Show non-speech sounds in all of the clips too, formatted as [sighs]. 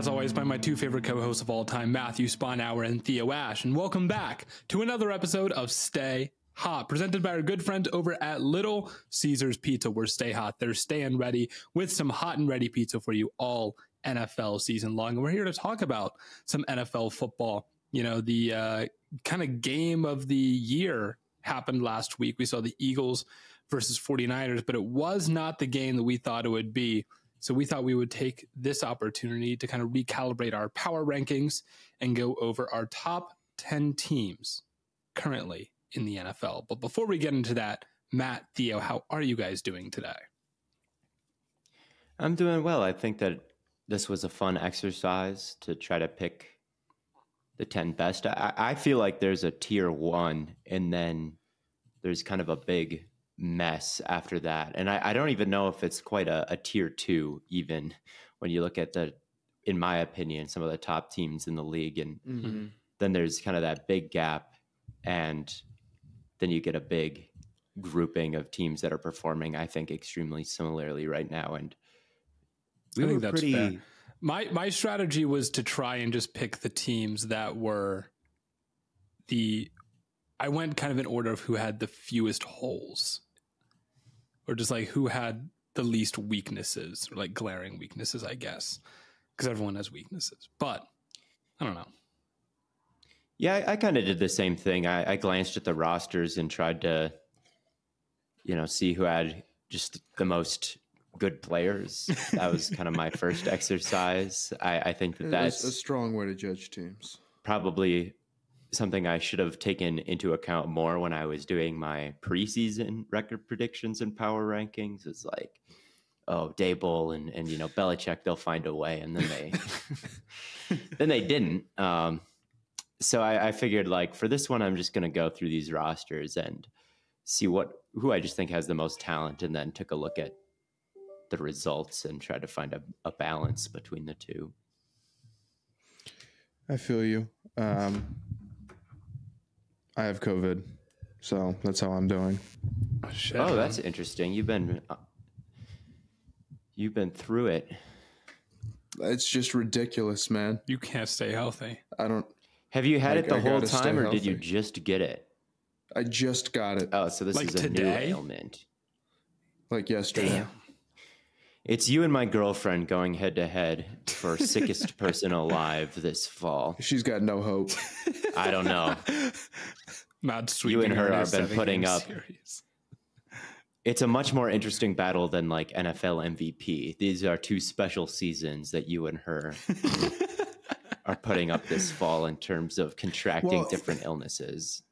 as always, by my two favorite co hosts of all time, Matthew Sponhour and Theo Ash. And welcome back to another episode of Stay Hot, presented by our good friend over at Little Caesars Pizza, where Stay Hot, they're staying ready with some hot and ready pizza for you all NFL season long. And we're here to talk about some NFL football. You know, the uh, kind of game of the year happened last week. We saw the Eagles versus 49ers, but it was not the game that we thought it would be. So we thought we would take this opportunity to kind of recalibrate our power rankings and go over our top 10 teams currently in the NFL. But before we get into that, Matt, Theo, how are you guys doing today? I'm doing well. I think that this was a fun exercise to try to pick the 10 best. I, I feel like there's a tier one and then there's kind of a big mess after that. And I, I don't even know if it's quite a, a, tier two, even when you look at the, in my opinion, some of the top teams in the league. And mm-hmm. then there's kind of that big gap. And then you get a big grouping of teams that are performing, I think, extremely similarly right now. And we I think that's pretty. Fair. My my strategy was to try and just pick the teams that were the I went kind of in order of who had the fewest holes or just like who had the least weaknesses or like glaring weaknesses, I guess, because everyone has weaknesses. But I don't know. Yeah, I, I kind of did the same thing. I, I glanced at the rosters and tried to, you know, see who had just the most good players. That was [laughs] kind of my first exercise. I, I think that that's a strong way to judge teams. Probably something I should have taken into account more when I was doing my preseason record predictions and power rankings. It's like, oh, Daboll and and you know Belichick, they'll find a way, and then they [laughs] then they didn't. Um, so I, I figured like for this one, I'm just going to go through these rosters and see what who I just think has the most talent, and then took a look at the results and try to find a, a balance between the two. I feel you. Um, I have COVID, so that's how I'm doing. Oh, shit, oh that's interesting. You've been uh, you've been through it. It's just ridiculous, man. You can't stay healthy. I don't. Have you had like, it the I whole time, or did you just get it? I just got it. Oh, so this like is a today? new ailment. Like yesterday. Damn. It's you and my girlfriend going head to head for sickest [laughs] person alive this fall. She's got no hope. I don't know. Not You and her have been putting up. Series. It's a much more interesting battle than like NFL MVP. These are two special seasons that you and her [laughs] are putting up this fall in terms of contracting well, different illnesses.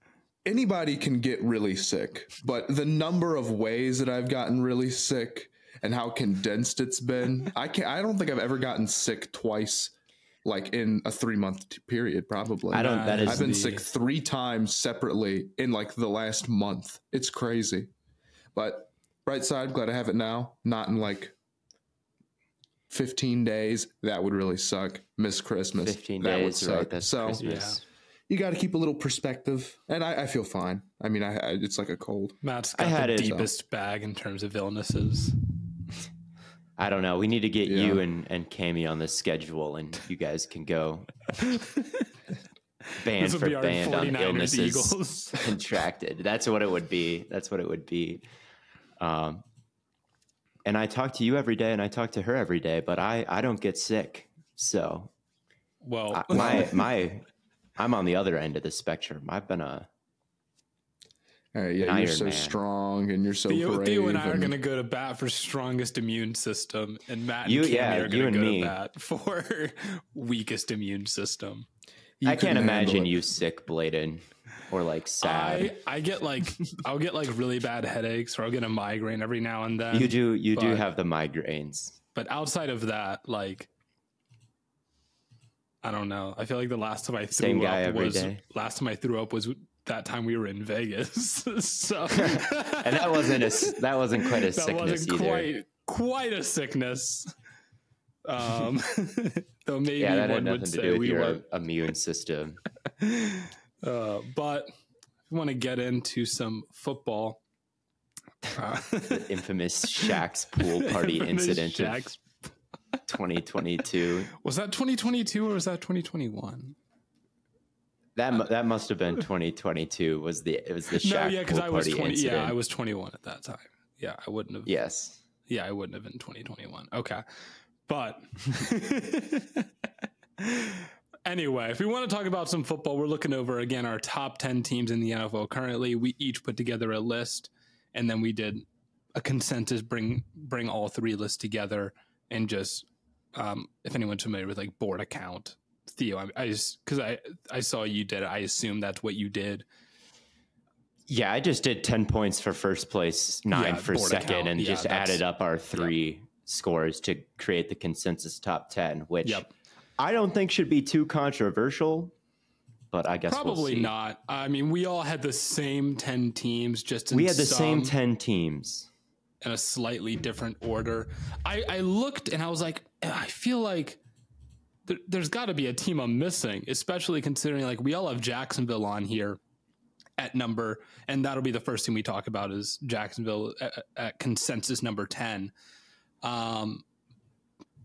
Anybody can get really sick, but the number of ways that I've gotten really sick and how condensed it's been. I can't. I don't think I've ever gotten sick twice, like in a three month t- period. Probably. I don't. That is. I've been the... sick three times separately in like the last month. It's crazy, but bright side, glad I have it now. Not in like 15 days. That would really suck. Miss Christmas. 15 that days, would suck. Right, that's so, Christmas. Yeah you got to keep a little perspective, and I, I feel fine. I mean, I, I, it's like a cold. Matt's got I had the it, deepest so. bag in terms of illnesses. I don't know. We need to get yeah. you and and Cami on the schedule, and you guys can go [laughs] band for band on illnesses [laughs] contracted. That's what it would be. That's what it would be. Um, and I talk to you every day, and I talk to her every day, but I I don't get sick. So, well, I, my [laughs] my I'm on the other end of the spectrum. I've been a uh, yeah, you're so Man. strong and you're so Theo, brave. Theo and I and... are going to go to bat for strongest immune system, and Matt and you, yeah, are going to go me. to bat [laughs] for weakest immune system. You I can't imagine it. you sick, Blaiden, or like sad. I, I get like I'll get like really bad headaches, or I'll get a migraine every now and then. You do, you but, do have the migraines. But outside of that, like I don't know. I feel like the last time I threw Same up was day. last time I threw up was that time we were in Vegas. [laughs] so [laughs] and that wasn't a that wasn't quite a that sickness wasn't either. Quite quite a sickness. Um, [laughs] though maybe yeah, that had nothing to do with we your were... immune system. Uh, but we want to get into some football, uh, the infamous Shaq's pool party incident. Shaq's... 2022. Was that 2022 or was that 2021? That that must have been 2022. Was the it was the Shaq no, yeah, because I was 20. incident. Yeah, I was 21 at that time. Yeah, I wouldn't have. Yes. Yeah, I wouldn't have been 2021. Okay. But [laughs] anyway, if we want to talk about some football, we're looking over again our top 10 teams in the NFL currently. We each put together a list and then we did a consensus bring bring all three lists together and just um, if anyone's familiar with like board account Theo, I, I just because I I saw you did it, I assume that's what you did. Yeah, I just did 10 points for first place, nine Yeah, for second, account. and Yeah, just added up our three scores to create the consensus top 10, which Yep. I don't think should be too controversial, but I guess we'll Probably see. not. I mean, we all had the same 10 teams, just in We had the same 10 teams. in a slightly different order. I, I looked and I was like, I feel like there, there's got to be a team I'm missing, especially considering like we all have Jacksonville on here at number, and that'll be the first thing we talk about is Jacksonville at, at consensus number 10. Um,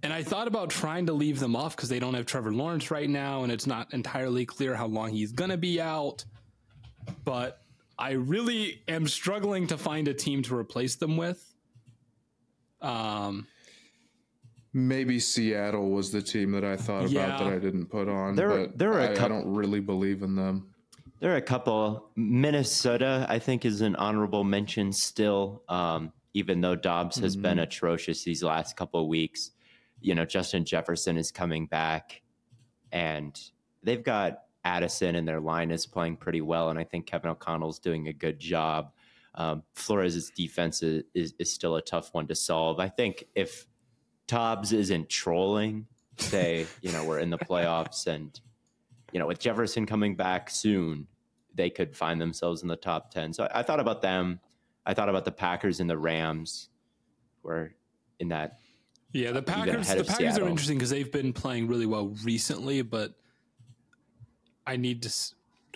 and I thought about trying to leave them off because they don't have Trevor Lawrence right now, and it's not entirely clear how long he's going to be out. But I really am struggling to find a team to replace them with. Um, Maybe Seattle was the team that I thought Yeah. about that I didn't put on. There- but there are a I, I coup- don't really believe in them. There are a couple. Minnesota, I think, is an honorable mention still, um, even though Dobbs has been atrocious these last couple of weeks. You know, Justin Jefferson is coming back, and they've got Addison, and their line is playing pretty well. And I think Kevin O'Connell's doing a good job. Um, Flores' defense is, is, is still a tough one to solve. I think if Dobbs isn't trolling, say, you know, we're in the playoffs [laughs] and, you know, with Jefferson coming back soon, they could find themselves in the top 10. So I, I thought about them. I thought about the Packers and the Rams were in that. yeah, the Packers. The Packers are interesting because they've been playing really well recently, but I need to.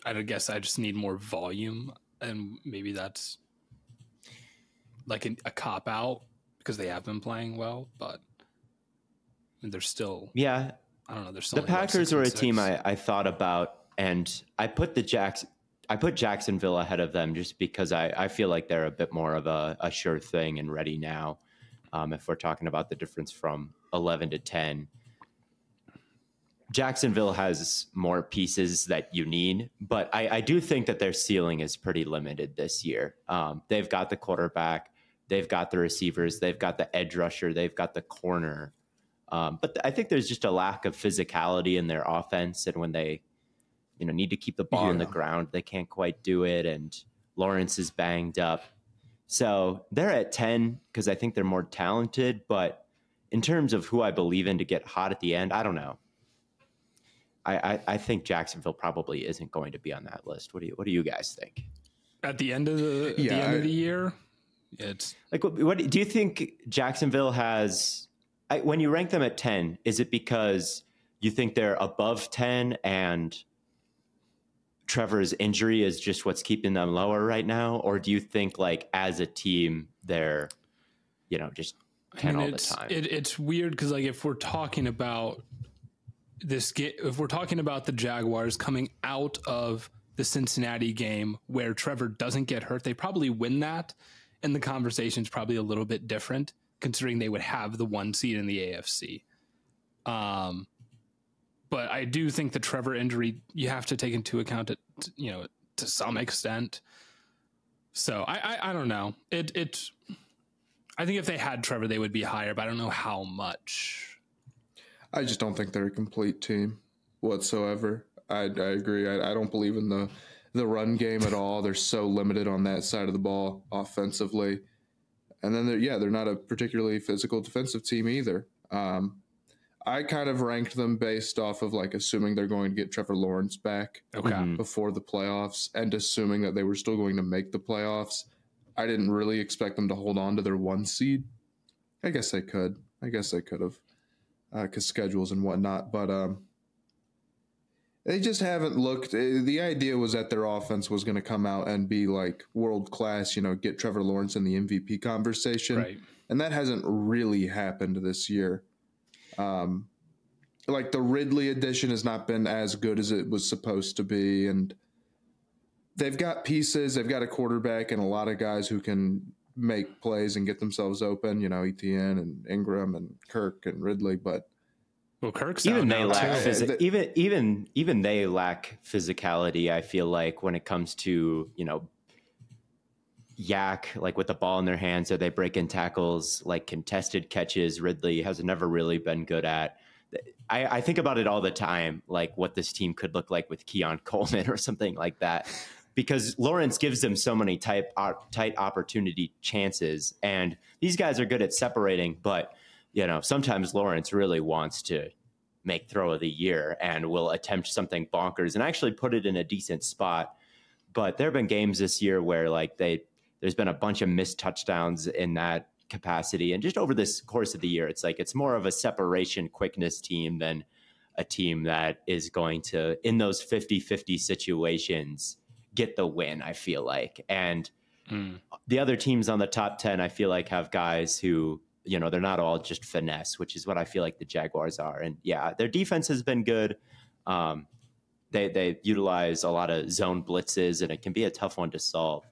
I guess I just need more volume, and maybe that's like an, a cop out because they have been playing well, but they're still. Yeah, I don't know. They're the still only about Packers six were and a team. I, I thought about, and I put the Jacks. I put Jacksonville ahead of them just because I, I feel like they're a bit more of a, a sure thing and ready now. Um, if we're talking about the difference from 11 to 10, Jacksonville has more pieces that you need, but I, I do think that their ceiling is pretty limited this year. Um, they've got the quarterback, they've got the receivers, they've got the edge rusher, they've got the corner. Um, but I think there's just a lack of physicality in their offense, and when they, you know, need to keep the ball on the ground, they can't quite do it. And Lawrence is banged up, so they're at ten because I think they're more talented. But in terms of who I believe in to get hot at the end, I don't know. I, I, I think Jacksonville probably isn't going to be on that list. What do you What do you guys think? at the end of the, Yeah, the end of the year. It's Like, what, what do you think Jacksonville has? I, when you rank them at ten, is it because you think they're above ten and Trevor's injury is just what's keeping them lower right now, or do you think like as a team they're, you know, just ten all the it's, time? It, it's weird because like if we're talking about this if we're talking about the Jaguars coming out of the Cincinnati game where Trevor doesn't get hurt, they probably win that, and the conversation's probably a little bit different considering they would have the one seed in the AFC. Um, but I do think the Trevor injury you have to take into account it, you know, to some extent. So I, I, I don't know. It it I think if they had Trevor, they would be higher, but I don't know how much. I just don't think they're a complete team whatsoever. I, I agree. I, I don't believe in the the run game at all. They're so limited on that side of the ball offensively, and then they're yeah they're not a particularly physical defensive team either. Um, I kind of ranked them based off of like assuming they're going to get Trevor Lawrence back Okay. Mhm. before the playoffs and assuming that they were still going to make the playoffs. I didn't really expect them to hold on to their one seed. I guess they could. I guess they could have, because schedules and whatnot. But um, they just haven't looked. eh, The idea was that their offense was going to come out and be like world class. You know, get Trevor Lawrence in the MVP conversation, Right. and that hasn't really happened this year. Um, like the Ridley edition has not been as good as it was supposed to be, and they've got pieces. They've got a quarterback and a lot of guys who can make plays and get themselves open. You know, ETN and Ingram and Kirk and Ridley, but well, Kirk's even they lack too. phys- even even even they lack physicality. I feel like when it comes to you know yak like with the ball in their hands, or they break in tackles like contested catches. Ridley has never really been good at. I, I think about it all the time, like what this team could look like with Keon Coleman [laughs] or something like that, because Lawrence gives them so many tight tight opportunity chances, and these guys are good at separating, but you know, sometimes Lawrence really wants to make throw of the year and will attempt something bonkers and actually put it in a decent spot. But there have been games this year where like they there's been a bunch of missed touchdowns in that capacity. And just over this course of the year, it's like it's more of a separation quickness team than a team that is going to, in those 50 50 situations, get the win, I feel like. And Mm. the other teams on the top 10, I feel like have guys who, you know, they're not all just finesse, which is what I feel like the Jaguars are. And yeah, their defense has been good. Um, they, they utilize a lot of zone blitzes, and it can be a tough one to solve.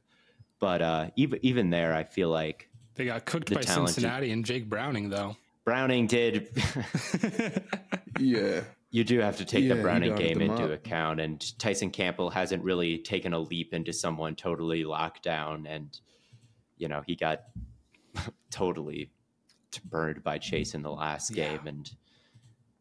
But uh, even even there, I feel like They got cooked The by talented- Cincinnati and Jake Browning, though. Browning did. [laughs] yeah, you do have to take Yeah, the Browning game into up. account, and Tyson Campbell hasn't really taken a leap into someone totally locked down, and you know he got [laughs] totally t- burned by Chase in the last Yeah. game, and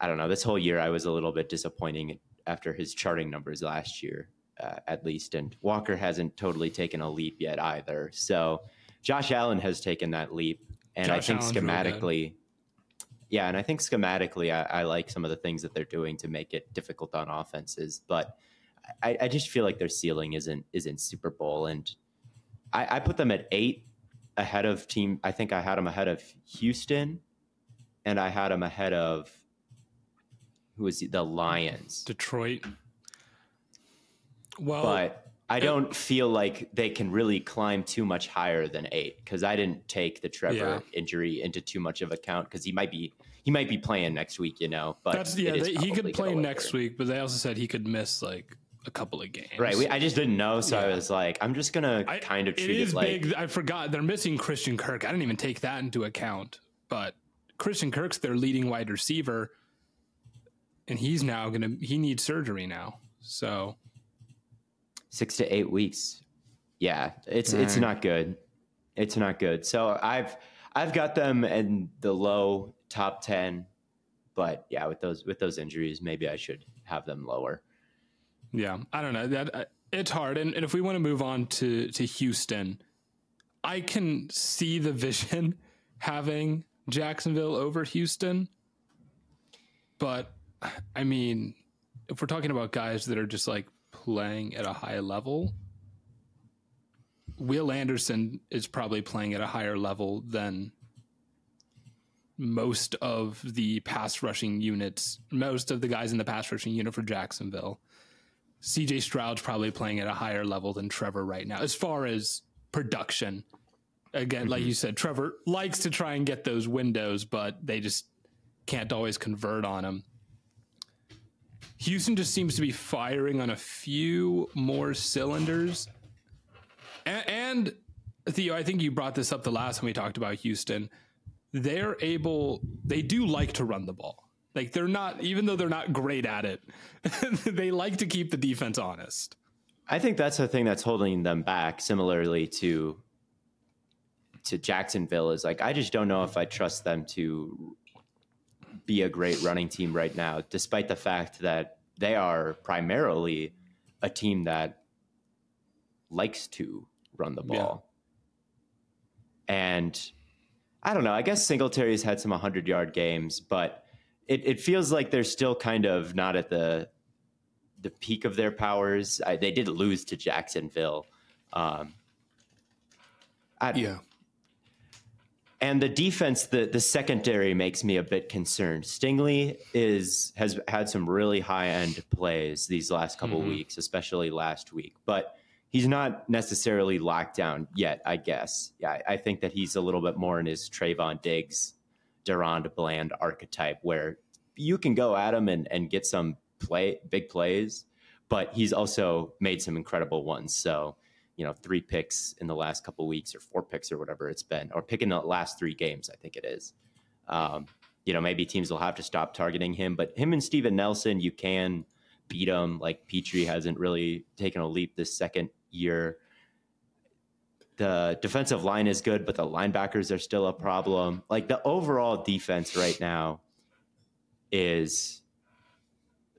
I don't know. This whole year, I was a little bit disappointing after his charting numbers last year, uh, at least, and Walker hasn't totally taken a leap yet either. So Josh Allen has taken that leap, and I think Allen's schematically. Yeah, and I think schematically, I, I like some of the things that they're doing to make it difficult on offenses. But I, I just feel like their ceiling isn't isn't Super Bowl, and I, I put them at eight ahead of team. I think I had him ahead of Houston, and I had him ahead of who was the, the Lions. Detroit. Well, But I don't feel like they can really climb too much higher than eight because I didn't take the Trevor Yeah. injury into too much of account because he might be he might be playing next week, you know. But that's yeah. They, he could play next week, but they also said he could miss like a couple of games. Right. We, I just didn't know, so I was like, I'm just gonna I- kind of treat it, is like big. I forgot they're missing Christian Kirk. I didn't even take that into account. But Christian Kirk's their leading wide receiver, and he's now gonna he needs surgery now. So six to eight weeks. Yeah, it's it's Right. not good. It's not good. So I've I've got them in the low top ten, but yeah, with those with those injuries, maybe I should have them lower. Yeah, I don't know that uh, it's hard. And, and if we want to move on to to Houston, I can see the vision [laughs] having Jacksonville over Houston, but I mean, if we're talking about guys that are just like playing at a high level, Will Anderson is probably playing at a higher level than most of the pass rushing units, most of the guys in the pass rushing unit for Jacksonville. CJ Stroud's probably playing at a higher level than Trevor right now, as far as production. Again, like mm-hmm. you said, Trevor likes to try and get those windows, but they just can't always convert on them. Houston just seems to be firing on a few more cylinders. And, and Theo, I think you brought this up the last time we talked about Houston. They're able, they do like to run the ball. Like they're not, even though they're not great at it, [laughs] they like to keep the defense honest. I think that's the thing that's holding them back. Similarly to to Jacksonville, is like I just don't know if I trust them to be a great running team right now, despite the fact that they are primarily a team that likes to run the Yeah. ball. And I don't know. I guess Singletary's had some 100 yard games, but it, it feels like they're still kind of not at the the peak of their powers. I, they did lose to Jacksonville. Um, I, and the defense, the the secondary makes me a bit concerned. Stingley is has had some really high end plays these last couple Mhm. weeks, especially last week, but he's not necessarily locked down yet. I guess. Yeah, I, I think that he's a little bit more in his Trevon Diggs DaRon Bland archetype where you can go at him and, and get some play big plays, but he's also made some incredible ones. So, you know, three picks in the last couple weeks or four picks or whatever it's been, or picking the last three games, I think it is. Um, you know, maybe teams will have to stop targeting him, but him and Steven Nelson, you can beat him. Like Pitre hasn't really taken a leap this second year. The defensive line is good, but the linebackers are still a problem. Like the overall defense right now is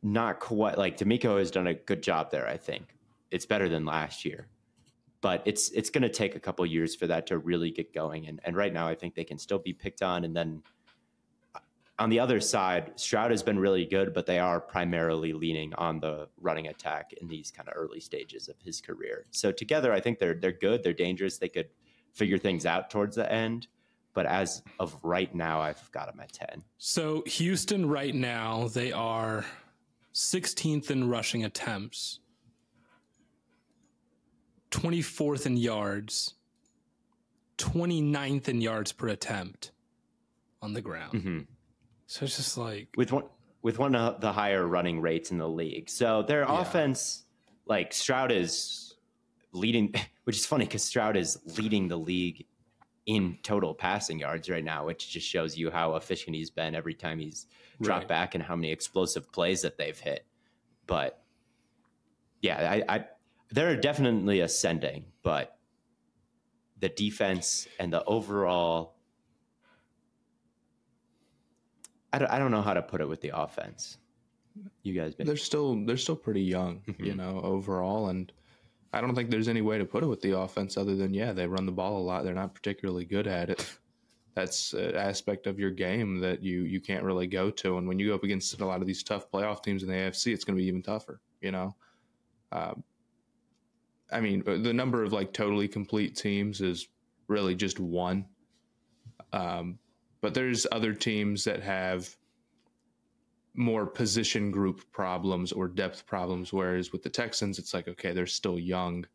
not quite like DeMeco has done a good job there. I think it's better than last year, but it's it's going to take a couple years for that to really get going. And and right now, I think they can still be picked on. And then on the other side, Stroud has been really good, but they are primarily leaning on the running attack in these kind of early stages of his career. So together, I think they're they're good. They're dangerous. They could figure things out towards the end. But as of right now, I've got them at ten. So Houston, right now, they are 16th in rushing attempts, 24th in yards, 29th in yards per attempt on the ground. Mm-hmm. So it's just like with one with one of the higher running rates in the league. So their Yeah. offense, like Stroud is leading, [laughs] which is funny because Stroud is leading the league in total passing yards right now, which just shows you how efficient he's been every time he's dropped Right. back and how many explosive plays that they've hit. But yeah, I, I they're definitely ascending, but the defense and the overall I don't, I don't know how to put it with the offense. You guys been They're still they're still pretty young, you Mhm. know, overall, and I don't think there's any way to put it with the offense other than yeah, they run the ball a lot. They're not particularly good at it. That's an aspect of your game that you you can't really go to, and when you go up against a lot of these tough playoff teams in the AFC, it's going to be even tougher. You know, um, I mean, uh, the number of like totally complete teams is really just one. Um, but there's other teams that have more position group problems or depth problems. Whereas with the Texans, it's like, okay, they're still young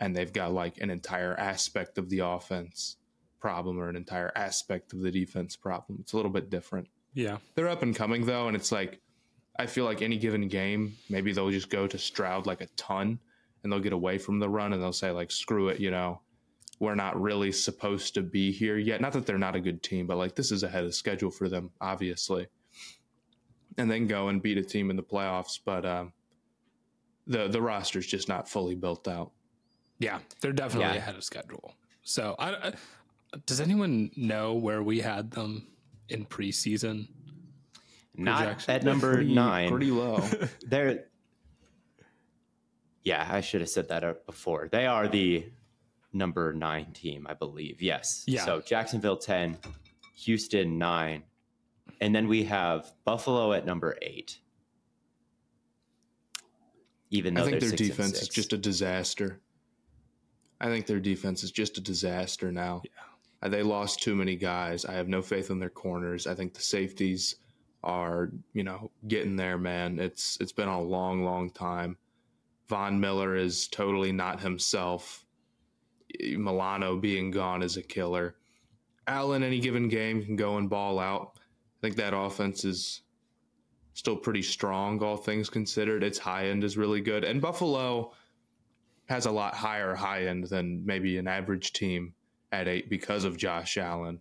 and they've got like an entire aspect of the offense problem or an entire aspect of the defense problem. It's a little bit different. yeah, They're up and coming though, and it's like I feel like any given game, maybe they'll just go to Stroud like a ton and they'll get away from the run and they'll say like screw it, you know. We're not really supposed to be here yet. Not that they're not a good team, but like this is ahead of schedule for them, obviously. And then go and beat a team in the playoffs, but um the the roster's just not fully built out. yeah, they're definitely Yeah. ahead of schedule. So I, I, does anyone know where we had them in preseason? not at number Pretty- nine. Pretty low. [laughs] [laughs] They're yeah, I should have said that uh, before. They are the number nine team, I believe. Yes. Yeah. So Jacksonville ten, Houston nine, and then we have Buffalo at number eight. Even though I think their defense is just a disaster. I think their defense is just a disaster now. Uh, They lost too many guys. I have no faith in their corners. I think the safeties are, you know, getting there, man. It's it's been a long, long time. Von Miller is totally not himself. Milano being gone is a killer. Allen, any given game, can go and ball out. I think that offense is still pretty strong, all things considered. Its high end is really good. And Buffalo has a lot higher high end than maybe an average team at eight because of Josh Allen.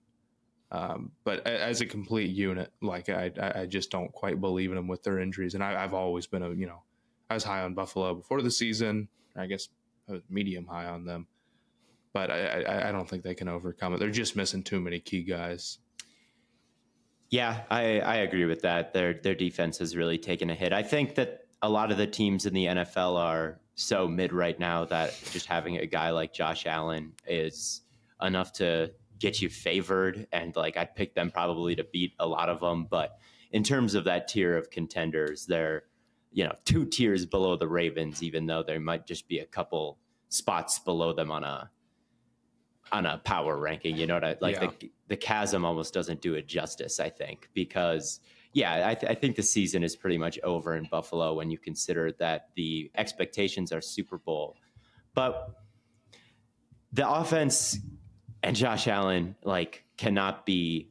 Um, but as a complete unit, like I, I just don't quite believe in them with their injuries. And I, I've always been a, you know, I was high on Buffalo before the season. I guess I was medium high on them. But I, I, I don't think they can overcome it. They're just missing too many key guys. Yeah, I, I agree with that. Their their defense has really taken a hit. I think that a lot of the teams in the NFL are so mid right now that just having a guy like Josh Allen is enough to get you favored. And like I'd pick them probably to beat a lot of them. But in terms of that tier of contenders, they're you know two tiers below the Ravens, even though there might just be a couple spots below them on a on a power ranking. You know what I like Yeah. the the chasm almost doesn't do it justice. I think because yeah, I, th- I think the season is pretty much over in Buffalo when you consider that the expectations are Super Bowl, but the offense and Josh Allen like cannot be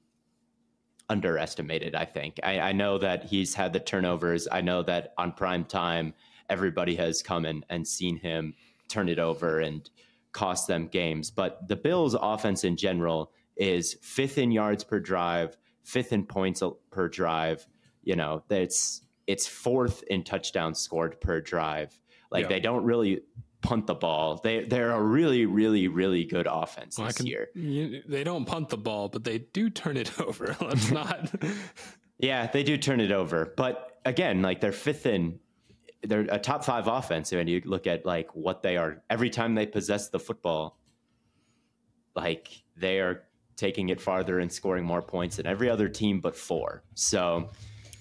underestimated. I think I, I know that he's had the turnovers. I know that on prime time, everybody has come and seen him turn it over and cost them games. But the Bills' offense in general is fifth in yards per drive, fifth in points per drive. You know, it's it's fourth in touchdowns scored per drive. Like yeah. they don't really punt the ball. They they're a really really really good offense well, this can, year. You, they don't punt the ball, but they do turn it [laughs] over. Let's [laughs] not. yeah, they do turn it over, but again, like they're fifth in. They're a top five offense when you look at like what they are every time they possess the football. Like they are taking it farther and scoring more points than every other team but four. So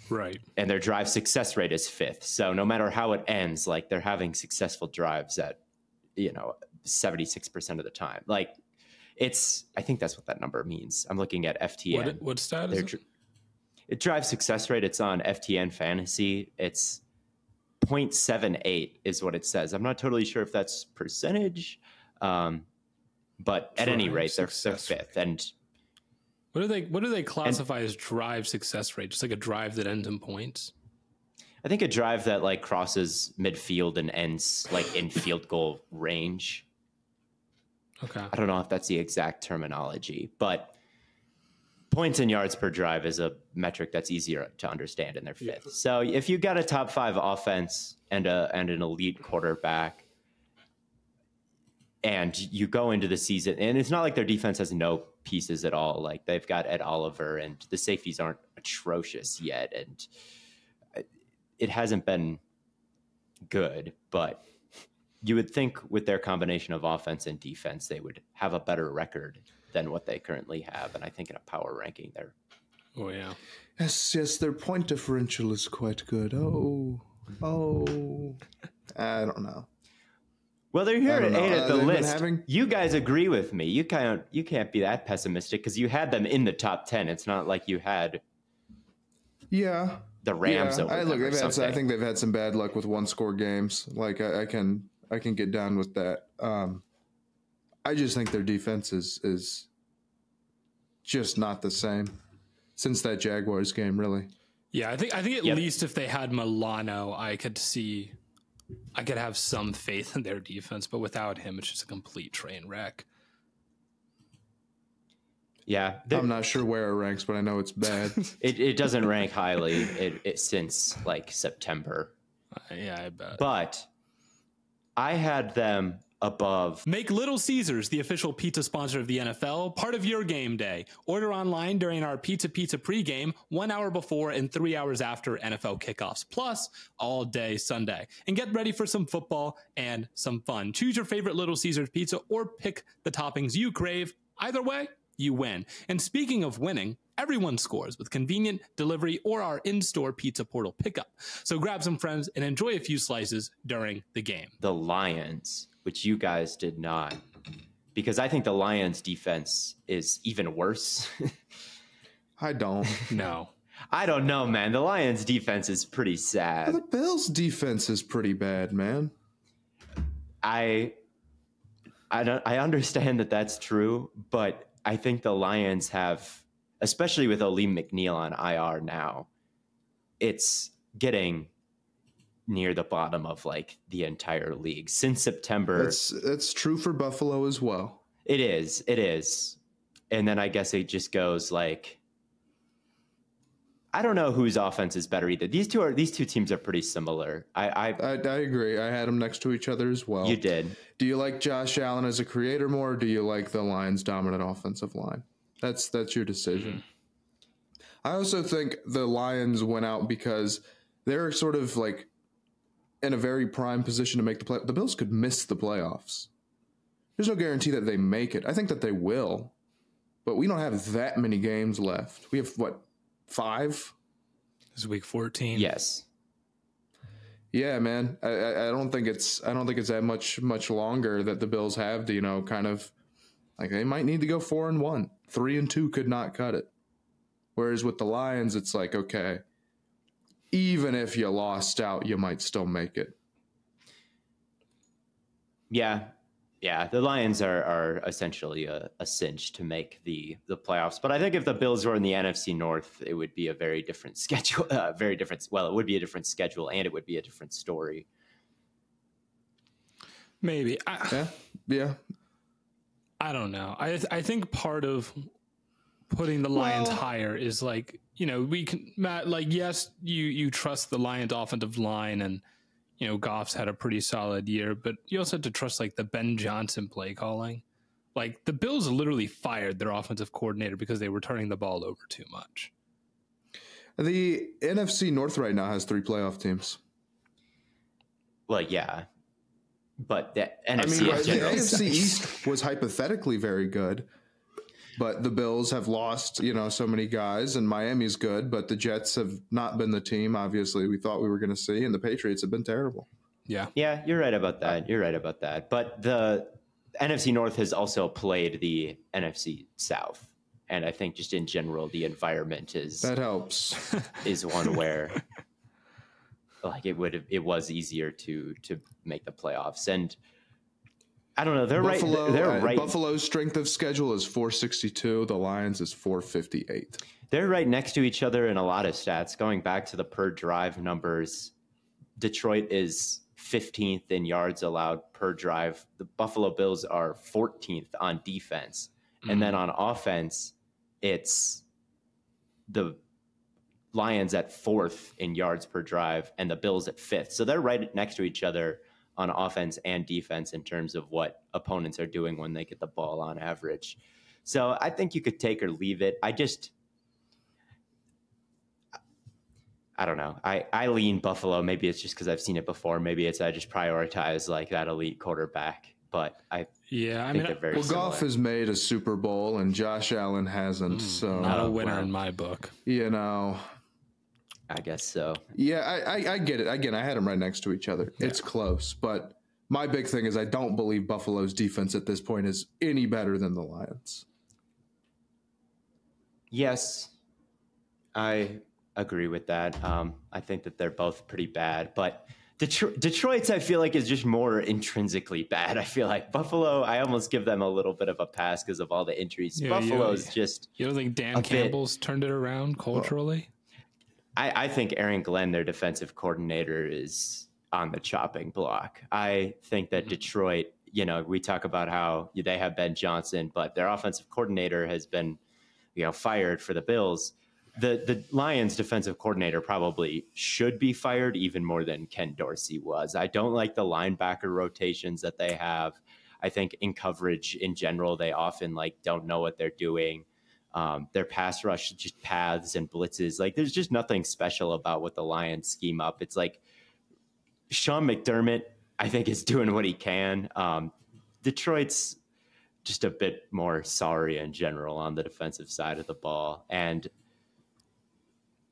Right. And their drive success rate is fifth. So no matter how it ends, like they're having successful drives at, you know, 76% of the time. Like it's, I think that's what that number means. I'm looking at FTN. What, what stat is it? It drives success rate. It's on FTN fantasy. It's 0.78 is what it says. I'm not totally sure if that's percentage. Um, but at any rate, they're, they're fifth. And what do they what do they classify and, as drive success rate? Just like a drive that ends in points? I think a drive that like crosses midfield and ends like in field goal range. Okay. I don't know if that's the exact terminology, but points and yards per drive is a metric that's easier to understand in their fifth. Yeah. So if you got a top five offense and a and an elite quarterback, and you go into the season, and it's not like their defense has no pieces at all. Like they've got Ed Oliver, and the safeties aren't atrocious yet, and uh, it hasn't been good. But you would think with their combination of offense and defense, they would have a better record than what they currently have. And I think in a power ranking, they're oh yeah, yes, yes, their point differential is quite good. Oh, oh, I don't know. Well, they're here at eight at the list. Having... You guys agree with me. You can't you can't be that pessimistic because you had them in the top ten. It's not like you had yeah the Rams yeah. over I look. They've had, I think they've had some bad luck with one score games. Like I, I can I can get down with that. Um, I just think their defense is is just not the same since that Jaguars game. Really. Yeah, I think I think at yep. least if they had Milano, I could see I could have some faith in their defense, but without him, it's just a complete train wreck. Yeah, I'm not sure where it ranks, but I know it's bad. [laughs] it, it doesn't rank highly it, it, since like September. Uh, yeah, I bet. But I had them above. Make Little Caesars the official pizza sponsor of the NFL part of your game day. Order online during our Pizza Pizza pregame, one hour before and three hours after NFL kickoffs, plus all day Sunday. And get ready for some football and some fun. Choose your favorite Little Caesars pizza or pick the toppings you crave. Either way, you win. And speaking of winning, everyone scores with convenient delivery or our in-store pizza portal pickup. So grab some friends and enjoy a few slices during the game. The Lions which you guys did not. Because I think the Lions defense is even worse. I don't. [laughs] know. I don't know, man. The Lions defense is pretty sad. The Bills defense is pretty bad, man. I I don't I understand that that's true, but I think the Lions have especially with Alim McNeill on IR now. It's getting near the bottom of like the entire league since September. That's that's true for Buffalo as well. It is. It is. And then I guess it just goes like I don't know whose offense is better either. These two are these two teams are pretty similar. I I, I, I agree. I had them next to each other as well. You did. Do you like Josh Allen as a creator more, or do you like the Lions' dominant offensive line? That's that's your decision. Mm-hmm. I also think the Lions went out because they're sort of like in a very prime position to make the play. The Bills could miss the playoffs. There's no guarantee that they make it. I think that they will, but we don't have that many games left. We have what five? This is week 14. Yes. Yeah, man. I, I don't think it's I don't think it's that much much longer that the Bills have to you know kind of like they might need to go four and one. Three and two could not cut it. Whereas with the Lions, it's like okay, even if you lost out, you might still make it. Yeah. Yeah, the Lions are are essentially a, a cinch to make the the playoffs. But I think if the Bills were in the NFC North, it would be a very different schedule. [laughs] Uh, very different. Well, it would be a different schedule, and it would be a different story. Maybe. I, Yeah, yeah. I don't know. I I think part of putting the Lions Well- higher is like you know we can Matt like yes you you trust the Lions offensive line and you know Goff's had a pretty solid year, but you also have to trust like the Ben Johnson play calling. Like the Bills literally fired their offensive coordinator because they were turning the ball over too much. The NFC North right now has three playoff teams. Well, yeah, but the I NFC mean, in the general AFC. East was hypothetically very good, but the Bills have lost, you know, so many guys, and Miami's good, but the Jets have not been the team. Obviously, we thought we were going to see, and the Patriots have been terrible. Yeah. Yeah, you're right about that. You're right about that. But the NFC North has also played the NFC South, and I think just in general, the environment is That helps. [laughs] is one where like it would have, it was easier to to make the playoffs and I don't know they're Buffalo, right they're uh, right Buffalo's strength of schedule is 462. The Lions is 458. they're right next to each other in a lot of stats going back to the per drive numbers Detroit is 15th in yards allowed per drive the Buffalo Bills are 14th on defense and then on offense it's the Lions at fourth in yards per drive and the Bills at fifth. So they're right next to each other on offense and defense in terms of what opponents are doing when they get the ball on average. So I think you could take or leave it. I just I don't know. I, I lean Buffalo. Maybe it's just because I've seen it before. Maybe it's I just prioritize like that elite quarterback. But I Yeah. I think mean, they're very Well, similar. Goff has made a Super Bowl, and Josh Allen hasn't. Mm, so not a winner wow. in my book. you know, I guess so. yeah, I, I, I get it. Again, I had them right next to each other. It's close, but my big thing is I don't believe Buffalo's defense at this point is any better than the Lions. Yes, I agree with that. Um, I think that they're both pretty bad, but Detroit, Detroit's I feel like is just more intrinsically bad. [laughs] I feel like Buffalo. I almost give them a little bit of a pass because of all the injuries. Yeah, Buffalo's yeah. just. You don't think Dan A bit. Campbell's turned it around culturally? I, I think Aaron Glenn, their defensive coordinator, is on the chopping block. I think that mm-hmm. Detroit. You know, we talk about how they have Ben Johnson, but their offensive coordinator has been, you know, fired for the Bills. the the Lions defensive coordinator probably should be fired even more than Ken Dorsey was. I don't like the linebacker rotations that they have. I think in coverage in general, they often like don't know what they're doing. Um, their pass rush just paths and blitzes. Like there's just nothing special about what the Lions scheme up. It's like Sean McDermott, I think, is doing what he can. Um, Detroit's just a bit more sorry in general on the defensive side of the ball. And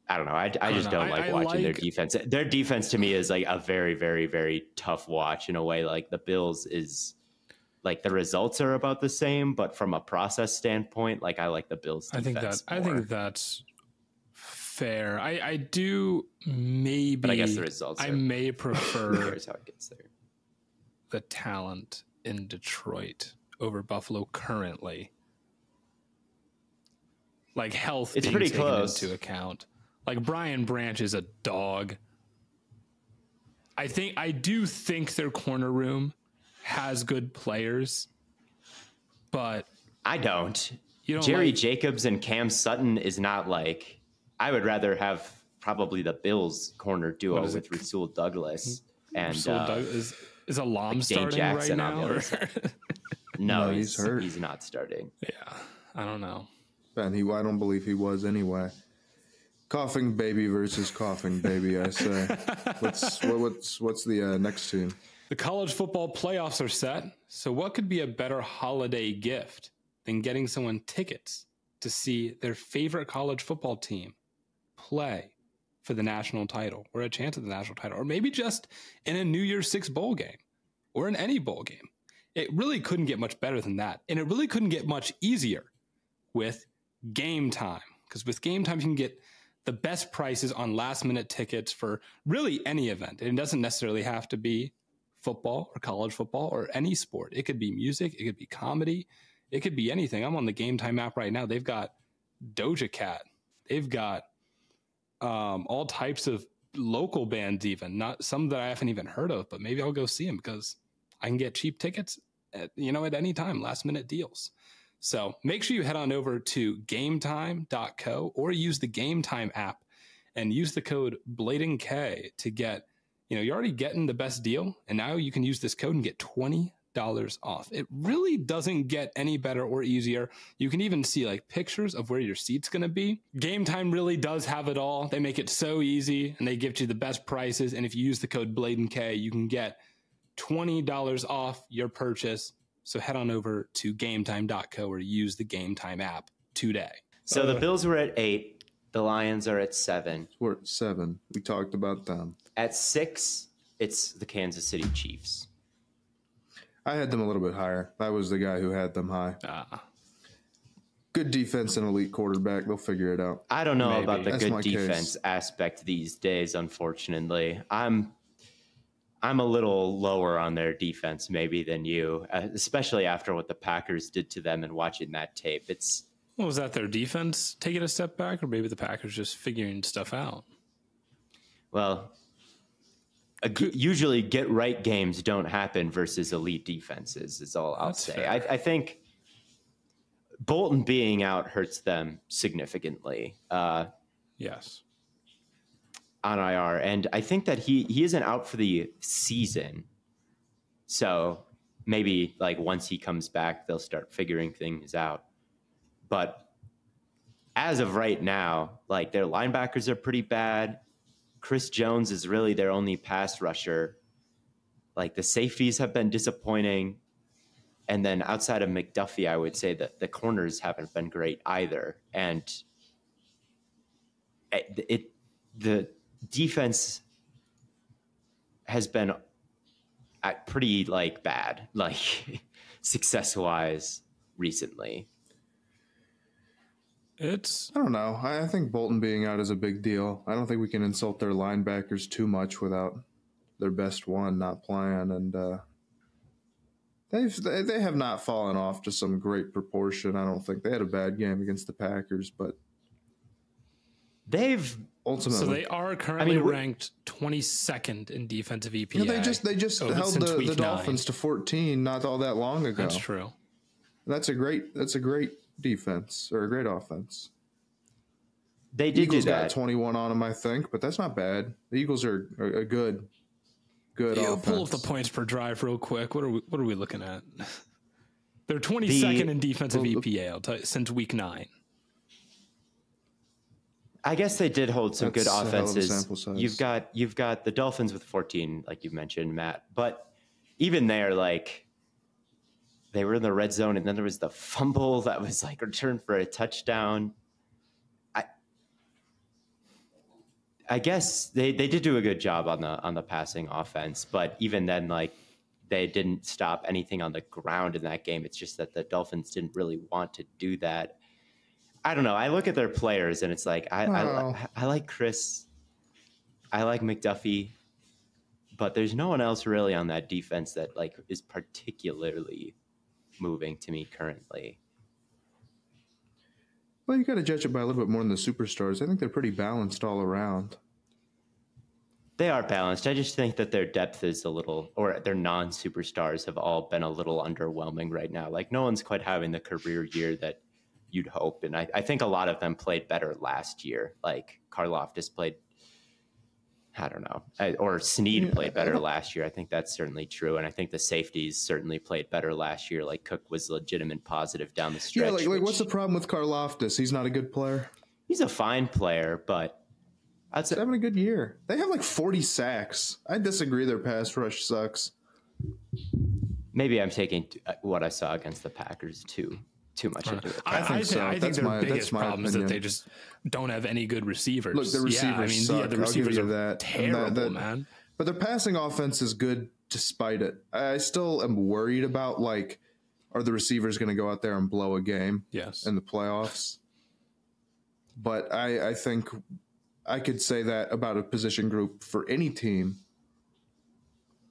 I don't know. I, I just know. don't I- like I watching their like- defense. Their defense to me is like a very, very, very tough watch in a way. Like the Bills is like the results are about the same, but from a process standpoint, like I like the Bills. I think that defense I think that's fair. I I do maybe. but I guess the results. I may [laughs] prefer cares how it gets there. the talent in Detroit over Buffalo currently. Like health, It's pretty taken close. into account. Like Brian Branch is a dog. I think I do think their corner room has good players, but I don't. you don't Jerry like, Jacobs and Cam Sutton is not like. I would rather have probably the Bills corner duo with it? Rasul Douglas and So uh, Doug- is is Elam Dane starting Jackson right now? or- [laughs] no, No, he's, he's hurt. He's not starting. yeah, I don't know. And he, I don't believe he was anyway. Coughing baby versus coughing baby. I say. [laughs] What's what, what's what's the uh, next team? The college football playoffs are set. So, what could be a better holiday gift than getting someone tickets to see their favorite college football team play for the national title or a chance at the national title, or maybe just in a New Year's Six bowl game or in any bowl game? It really couldn't get much better than that. And it really couldn't get much easier with game time. Because with game time, you can get the best prices on last minute tickets for really any event. And it doesn't necessarily have to be football or college football or any sport. It could be music, it could be comedy, it could be anything. I'm on the Game Time app right now. They've got Doja Cat, they've got um, all types of local bands, even not some that I haven't even heard of, but maybe I'll go see them because I can get cheap tickets, at, you know, at any time, last minute deals. So make sure you head on over to gametime.co or use the Game Time app and use the code Blaiden K to get, you know, you're already getting the best deal. And now you can use this code and get $20 off. It really doesn't get any better or easier. You can even see like pictures of where your seat's going to be. Game Time really does have it all. They make it so easy and they give you the best prices. And if you use the code Blaiden K, you can get $20 off your purchase. So head on over to gametime.co or use the Game Time app today. So the uh, Bills were at eight. The Lions are at seven. We're at seven. We talked about them. At six, it's the Kansas City Chiefs. I had them a little bit higher. I was the guy who had them high. Ah, Good defense and elite quarterback. They'll figure it out. I don't know Maybe. about the That's my good case. defense aspect these days, unfortunately. I'm I'm a little lower on their defense maybe than you, uh, especially after what the Packers did to them and watching that tape. It's what was that? Their defense taking a step back, or maybe the Packers just figuring stuff out? well, usually get right games don't happen versus elite defenses. Is all I'll That's say. I, I think Bolton being out hurts them significantly. Uh, Yes. on IR, and I think that he he isn't out for the season. So maybe like once he comes back, they'll start figuring things out. But as of right now, like their linebackers are pretty bad. Chris Jones is really their only pass rusher. Like the safeties have been disappointing. And then outside of McDuffie, I would say that the corners haven't been great either. And it, it the defense has been at pretty like bad, [laughs] like success wise recently. It's I don't know. I, I think Bolton being out is a big deal. I don't think we can insult their linebackers too much without their best one not playing. And uh, they've they, they have not fallen off to some great proportion. I don't think they had a bad game against the Packers, but They've ultimately, so they are currently we're- ranked 22nd in defensive EPA. Yeah, they just they just Oh, held since the, week the nine. Dolphins to 14 not all that long ago. That's true. That's a great that's a great defense or a great offense. they did Eagles do got that. 21 on them, I think, but that's not bad. The Eagles are a, a good good Yeah, offense. pull up the points per drive real quick. What are we what are we looking at? They're 22nd in defensive well, EPA I'll tell you, since week nine. I guess they did hold some good That's a hell of offenses. You've got you've got the Dolphins with 14, like you mentioned, Matt. But even there, like they were in the red zone, and then there was the fumble that was like returned for a touchdown. I I guess they, they did do a good job on the on the passing offense, but even then, like they didn't stop anything on the ground in that game. It's just that the Dolphins didn't really want to do that. I don't know. I look at their players and it's like I Wow. I, I like Chris, I like McDuffie, but there's no one else really on that defense that like is particularly moving to me currently. Well, you got to judge it by a little bit more than the superstars. I think they're pretty balanced all around. They are balanced. I just think that their depth is a little, or their non superstars have all been a little underwhelming right now. Like, no one's quite having the career year that you'd hope. And I, I think a lot of them played better last year. Like, Karlaftis played, I don't know, I- or Sneed played better [laughs] last year. I think that's certainly true. And I think the safeties certainly played better last year. Like, Cook was legitimate positive down the stretch. yeah, like, like what's the problem with Karlaftis? He's not a good player. he's a fine player, but I'd He's say having a good year. They have like 40 sacks. I disagree. Their pass rush sucks. maybe I'm taking uh, what I saw against the Packers too too much into it. I, I think think, so. I think That's their my- biggest my problem is that they just don't have any good receivers. Look, the receivers yeah, I mean, suck. yeah, the receivers are that. And that- terrible, that- man. But their passing offense is good despite it. I still am worried about like, are the receivers going to go out there and blow a game Yes. in the playoffs? But I, I think I could say that about a position group for any team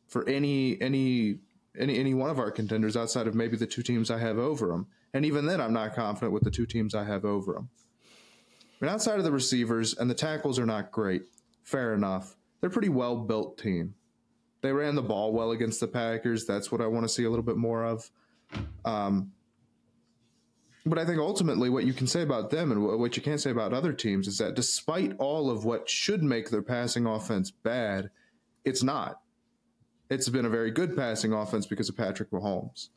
for any any any any one of our contenders outside of maybe the two teams I have over them. And even then, I'm not confident with the two teams I have over them. But outside of the receivers and the tackles are not great. Fair enough. They're a pretty well built team. They ran the ball well against the Packers. That's what I want to see a little bit more of. Um, but I think ultimately what you can say about them and what you can't say about other teams is that despite all of what should make their passing offense bad, it's not. It's been a very good passing offense because of Patrick Mahomes.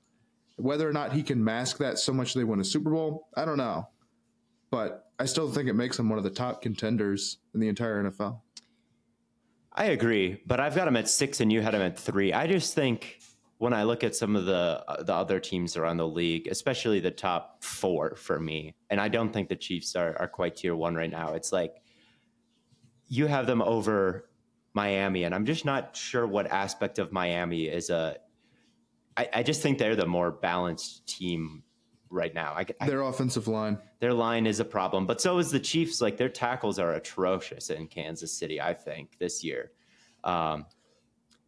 Whether or not he can mask that so much they win a Super Bowl, I don't know. But I still think it makes him one of the top contenders in the entire NFL. I agree, but I've got him at six and you had him at three. I just think when I look at some of the uh, the other teams around the league, especially the top four for me, and I don't think the Chiefs are, are quite tier one right now. It's like you have them over Miami, and I'm just not sure what aspect of Miami is a. I, I just think they're the more balanced team right now. I, I, their offensive line, their line is a problem, but so is the Chiefs. Like their tackles are atrocious in Kansas City. I think this year. Um,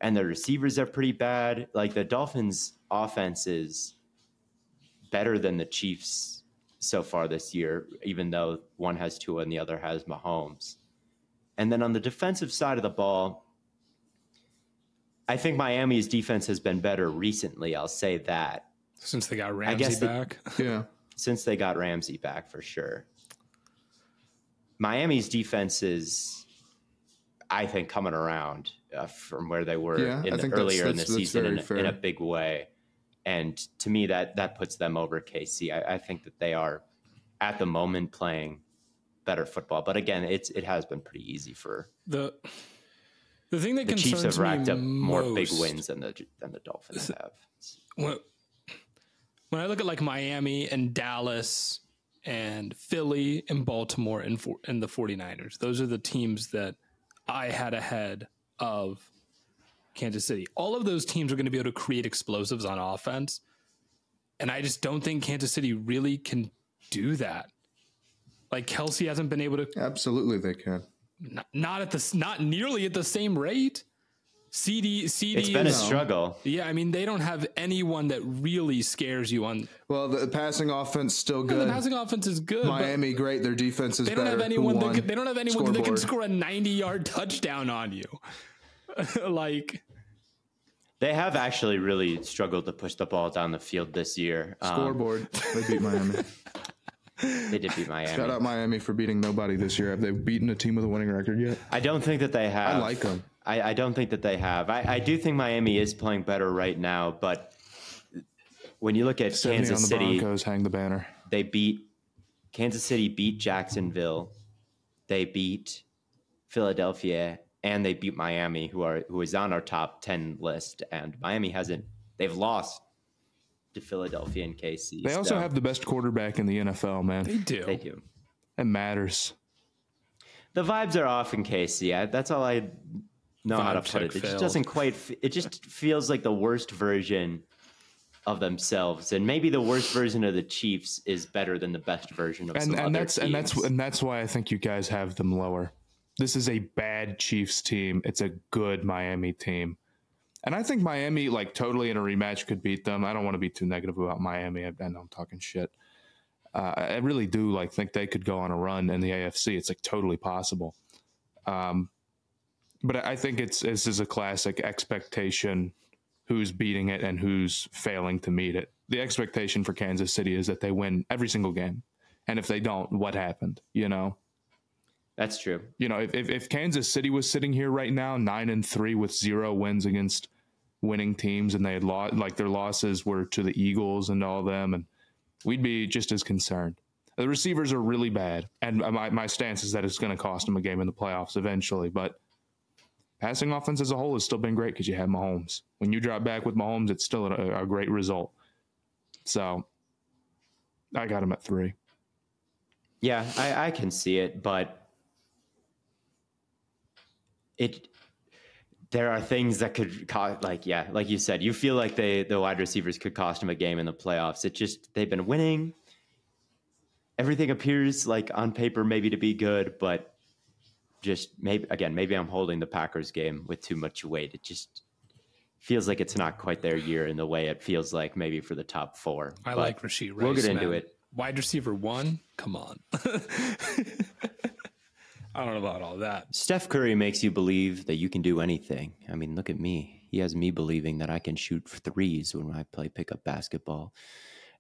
and their receivers are pretty bad. Like the Dolphins' offense is better than the Chiefs so far this year, even though one has Tua and the other has Mahomes. And then on the defensive side of the ball, I think Miami's defense has been better recently. I'll say that since they got Ramsey back. [laughs] yeah, since they got Ramsey back for sure. Miami's defense is, I think, coming around uh, from where they were yeah, in, earlier that's, that's, in the season in, in, a big way. And to me, that that puts them over KC. I, I, think that they are at the moment playing better football. But again, it's it has been pretty easy for the the thing that the Chiefs have racked up most, more big wins than the than the Dolphins have. When, when I look at like Miami and Dallas and Philly and Baltimore and for, and the 49ers, those are the teams that I had ahead of Kansas City. All of those teams are going to be able to create explosives on offense. And I just don't think Kansas City really can do that. Like Kelsey hasn't been able to. Absolutely, they can. Not, not at the not nearly at the same rate. CD CD. It's been a struggle. Yeah, I mean they don't have anyone that really scares you on. Well, the passing offense still good. Yeah, the passing offense is good. Miami great. Their defense is. They don't better. have anyone that can, they don't have anyone Scoreboard. that can score a ninety yard touchdown on you. [laughs] like they have actually really struggled to push the ball down the field this year. Um, Scoreboard. Um, they beat Miami. [laughs] [laughs] they did beat Miami. Shout out Miami for beating nobody this year. Have they beaten a team with a winning record yet? I don't think that they have. I like them. I, I don't think that they have. I, I, do think Miami is playing better right now, but when you look at Kansas the City, Broncos hang the banner. They beat Kansas City, beat Jacksonville, they beat Philadelphia, and they beat Miami, who are who is on our top ten list. And Miami hasn't. They've lost to Philadelphia and KC. They also so. have the best quarterback in the NFL, man. They do. They do. It matters. The vibes are off in KC. I, that's all I know Vibe how to put it. It just doesn't quite. It just feels like the worst version of themselves, and maybe the worst version of the Chiefs is better than the best version of and, some and other that's teams. and that's and that's why I think you guys have them lower. This is a bad Chiefs team. It's a good Miami team. And I think Miami, like totally in a rematch, could beat them. I don't want to be too negative about Miami. I, I know I'm talking shit. Uh, I really do like think they could go on a run in the AFC. It's like totally possible. Um, but I think it's this is a classic expectation who's beating it and who's failing to meet it. The expectation for Kansas City is that they win every single game. And if they don't, what happened? You know? That's true. You know, if, if, if Kansas City was sitting here right now, nine and three with zero wins against winning teams, and they had lost, like their losses were to the Eagles and all them, and we'd be just as concerned. The receivers are really bad, and my, my stance is that it's going to cost them a game in the playoffs eventually. But passing offense as a whole has still been great because you have Mahomes. When you drop back with Mahomes, it's still a, a great result. So I got him at three. Yeah, I, I can see it, but it there are things that could cost like yeah like you said you feel like they the wide receivers could cost him a game in the playoffs it just they've been winning everything appears like on paper maybe to be good but just maybe again maybe i'm holding the packers game with too much weight it just feels like it's not quite their year in the way it feels like maybe for the top four. I But like Rashee Rice. We'll get into man. it. Wide receiver one? Come on. [laughs] I don't know about all that. Steph Curry makes you believe that you can do anything. I mean, look at me. He has me believing that I can shoot threes when I play pickup basketball.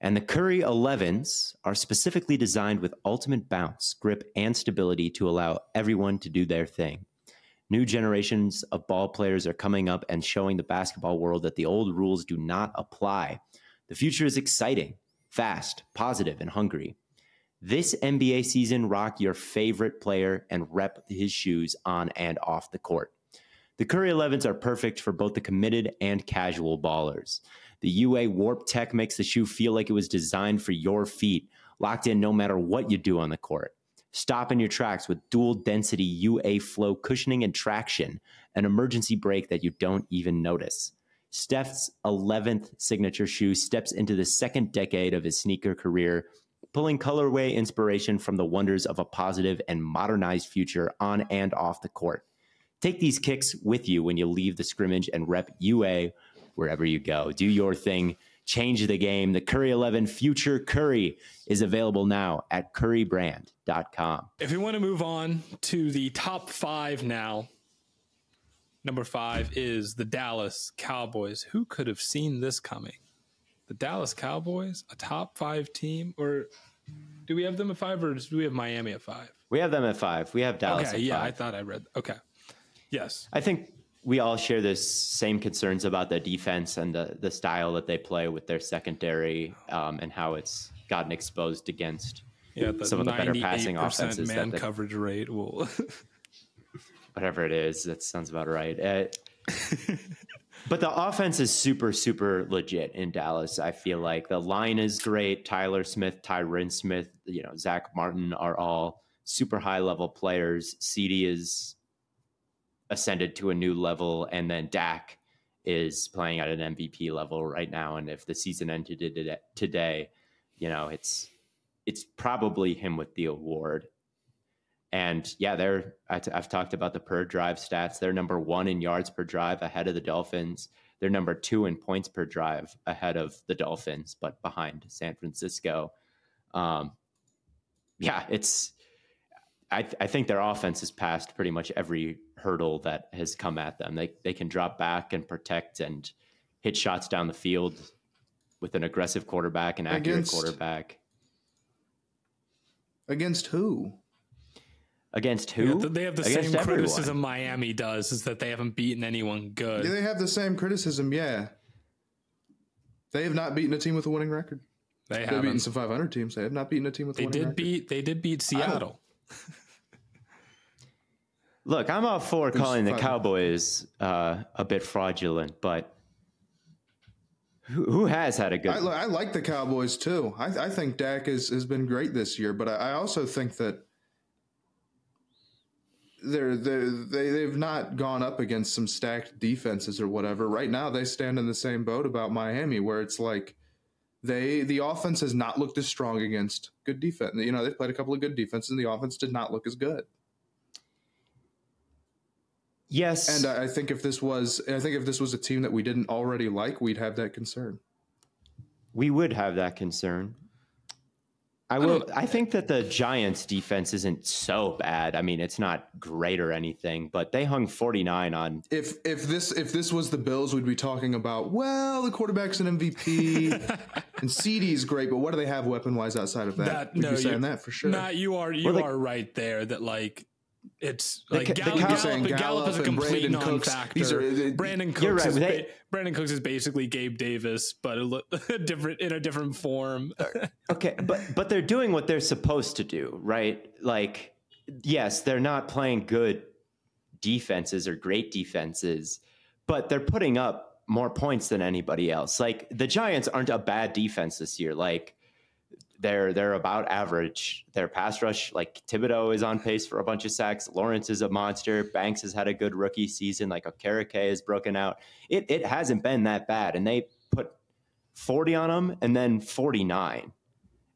And the Curry 11s are specifically designed with ultimate bounce, grip, and stability to allow everyone to do their thing. New generations of ball players are coming up and showing the basketball world that the old rules do not apply. The future is exciting, fast, positive, and hungry. This NBA season, rock your favorite player and rep his shoes on and off the court. The Curry 11s are perfect for both the committed and casual ballers. The UA Warp Tech makes the shoe feel like it was designed for your feet, locked in no matter what you do on the court. Stop in your tracks with dual density UA flow cushioning and traction, an emergency brake that you don't even notice. Steph's 11th signature shoe steps into the second decade of his sneaker career, pulling colorway inspiration from the wonders of a positive and modernized future on and off the court. Take these kicks with you when you leave the scrimmage and rep UA wherever you go. Do your thing, change the game. The Curry 11 Future Curry is available now at currybrand.com. If we want to move on to the top five now, number five is the Dallas Cowboys. Who could have seen this coming? The Dallas Cowboys, a top five team, or do we have them at five, or do we have Miami at five? We have them at five. We have Dallas okay, yeah, I thought I read. Okay, yes, I think we all share this same concerns about the defense and the, the style that they play with their secondary um, and how it's gotten exposed against yeah. The Some of the better 98% passing offenses that man they- coverage rate will. [laughs] whatever it is. That sounds about right. Uh, [laughs] but the offense is super, super legit in Dallas. I feel like the line is great. Tyler Smith, Tyron Smith, you know, Zack Martin are all super high level players. CeeDee is ascended to a new level, and then Dak is playing at an MVP level right now. And if the season ended today- you know, it's it's probably him with the award. And yeah, they're I t- I've talked about the per drive stats. They're number one in yards per drive ahead of the Dolphins. They're number two in points per drive ahead of the Dolphins, but behind San Francisco. Um, yeah, it's. I, th- I think their offense has passed pretty much every hurdle that has come at them. They they can drop back and protect and hit shots down the field with an aggressive quarterback, an accurate Against- quarterback. Against who? Against who? Yeah, they have the Against same everyone. criticism Miami does, is that they haven't beaten anyone good. Yeah, they have the same criticism. Yeah, they have not beaten a team with a winning record. They They've beaten some 500 teams. They have not beaten a team with a They winning did record. beat. They did beat Seattle. [laughs] Look, I'm all for calling the. Cowboys uh, a bit fraudulent, but who, who has had a good? I, I like the Cowboys too. I, I think Dak has, has been great this year, but I, I also think that they're, they're they they've not gone up against some stacked defenses or whatever. Right now, they stand in the same boat about Miami, where it's like they the offense has not looked as strong against good defense. You know, they played a couple of good defenses, and the offense did not look as good. yes, And I I think if this was, I think if this was a team that we didn't already like, we'd have that concern. we would have that concern. I will. I think that the Giants' defense isn't so bad. I mean, it's not great or anything, but they hung 49 on. if if this if this was the Bills, we'd be talking about well, the quarterback's an MVP [laughs] and CeeDee is great, but what do they have weapon wise outside of that? That we'd no, be saying you- that for sure. Matt, you are you Well, they- are right there. That like it's like the Gallup, Cow- Gallup, saying Gallup is a complete non-factor. these are- they- Brandin Cooks right, is they- ba- Brandin Cooks is basically Gabe Davis, but a, [laughs] a different in a different form. Uh, okay, but but they're doing what they're supposed to do, right? Like, yes, they're not playing good defenses or great defenses, but they're putting up more points than anybody else. Like the Giants aren't a bad defense this year. Like they're they're about average. Their pass rush, like Thibodeaux is on pace for a bunch of sacks. Lawrence is a monster. Banks has had a good rookie season. Like Okereke has broken out. It it hasn't been that bad, and they put 40 on them and then 49.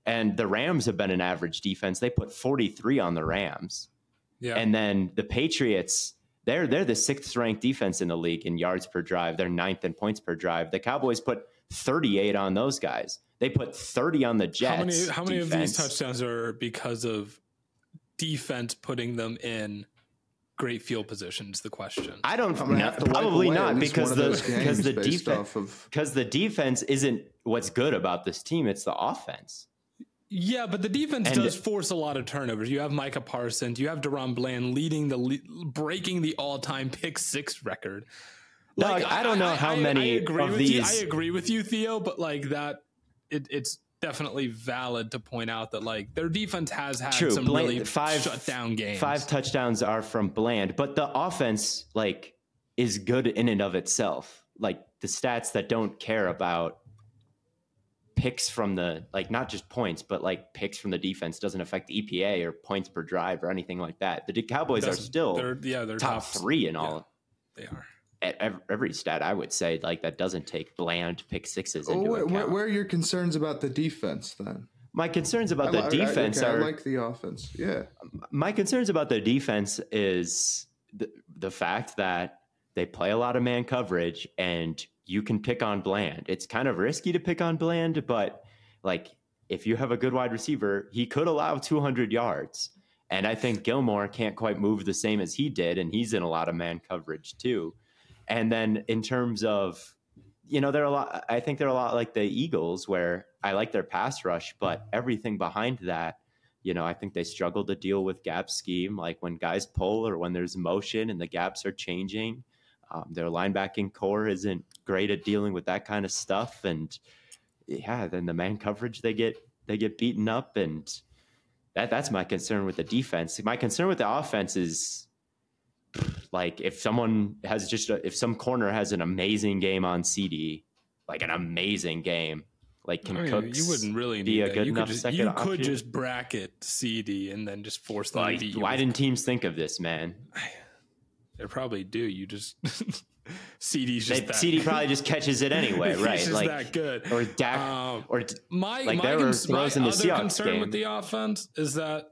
And the Rams have been an average defense. They put 43 on the Rams. yeah, And then the Patriots, they're they're the sixth ranked defense in the league in yards per drive. They're ninth in points per drive. The Cowboys put 38 on those guys. They put 30 on the Jets. How many how many of these touchdowns are because of defense putting them in great field positions? The question. I don't I'm gonna know. have to wipe Probably not because the because the defense off of because the defense isn't what's good about this team. It's the offense. Yeah, but the defense And- does force a lot of turnovers. You have Micah Parsons, you have DaRon Bland leading the le- breaking the all-time pick six record. Doug, I don't know how many agree of with you. I agree with you, Theo, but like that, it, it's definitely valid to point out that like their defense has had True, some Bland- really five- shut down games. Five touchdowns are from Bland, but the offense like is good in and of itself. Like the stats that don't care about picks from the like not just points, but like picks from the defense doesn't affect EPA or points per drive or anything like that. The Cowboys are still they're, yeah, they're top three in yeah. all They are. At every stat I would say like that doesn't take Bland pick sixes into where, account. where, are your concerns about the defense then? my concerns about I the li- I- defense okay, I like the offense. Yeah. my concerns about the defense is the, the fact that they play a lot of man coverage and you can pick on Bland. It's kind of risky to pick on Bland, but like if you have a good wide receiver, he could allow 200 yards. And I think Gilmore can't quite move the same as he did, and he's in a lot of man coverage too. And then in terms of, you know, they're a lot. I think they're a lot like the Eagles, where I like their pass rush, but everything behind that you know, I think they struggle to deal with gap scheme, like when guys pull or when there's motion and the gaps are changing. Um, their linebacking core isn't great at dealing with that kind of stuff, and yeah, then the man coverage they get they get beaten up, and that that's my concern with the defense. My concern with the offense is like if someone has just a, if some corner has an amazing game on CeeDee, like an amazing game, like can I mean, Cooks you wouldn't really be need a that. good you enough could just, second you option? could just bracket CeeDee and then just force them Why, to beat you. why didn't teams think of this, man? [sighs] They probably do. You just [laughs] CeeDee's just They. CeeDee probably just catches it anyway, [laughs] right? just like that good. or Dak Um, or my like, my, cons- my the other concern game. with the offense is that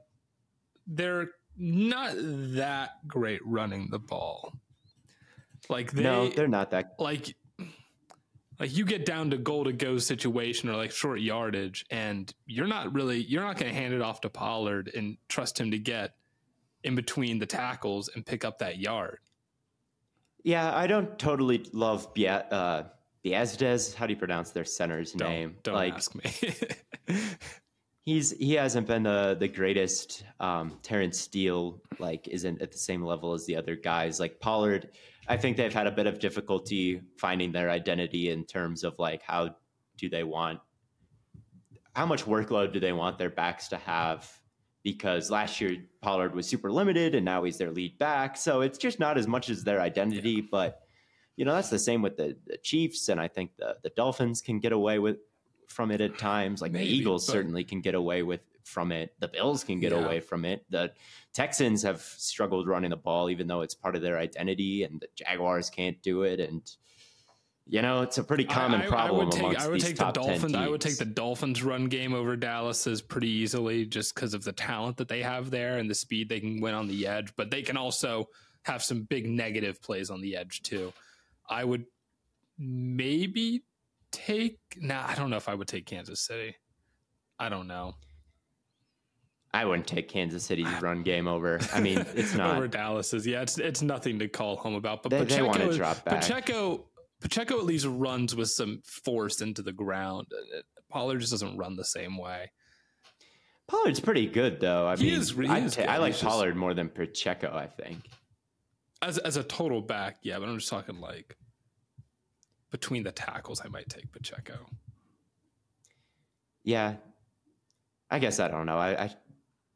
they're not that great running the ball. Like they no, they're not that. like like you get down to goal to go situation or like short yardage and you're not really you're not going to hand it off to Pollard and trust him to get in between the tackles and pick up that yard. Yeah, I don't totally love Bia, uh, Biazdes. How do you pronounce their center's Don't, name? don't like ask me. [laughs] [laughs] he's he hasn't been the the greatest. Um, Terrence Steele like isn't at the same level as the other guys. Like Pollard, I think they've had a bit of difficulty finding their identity in terms of like how do they want how much workload do they want their backs to have? Because last year Pollard was super limited and now he's their lead back. So it's just not as much as their identity. But you know, that's the same with the, the Chiefs, and I think the, the Dolphins can get away with from it at times. Like Maybe, the Eagles but- certainly can get away with from it. The Bills can get Yeah. away from it. The Texans have struggled running the ball, even though it's part of their identity, and the Jaguars can't do it. And you know, it's a pretty common I, I, problem I would take, I would take the top 10 Dolphins. I would take the Dolphins run game over Dallas's pretty easily just because of the talent that they have there and the speed they can win on the edge. But they can also have some big negative plays on the edge too. I would maybe take. Nah, I don't know if I would take Kansas City. I don't know I wouldn't take Kansas City's run game over. I mean, it's [laughs] not. over Dallas's. Yeah, it's it's nothing to call home about. But They- they Pacheco, wanna drop back. Pacheco, Pacheco at least runs with some force into the ground. Pollard just doesn't run the same way. Pollard's pretty good, though. I He mean, is- I'd is. I like He's just- Pollard more than Pacheco. I think. As as a total back, yeah, but I'm just talking like between the tackles, I might take Pacheco. Yeah, I guess I don't know. I, I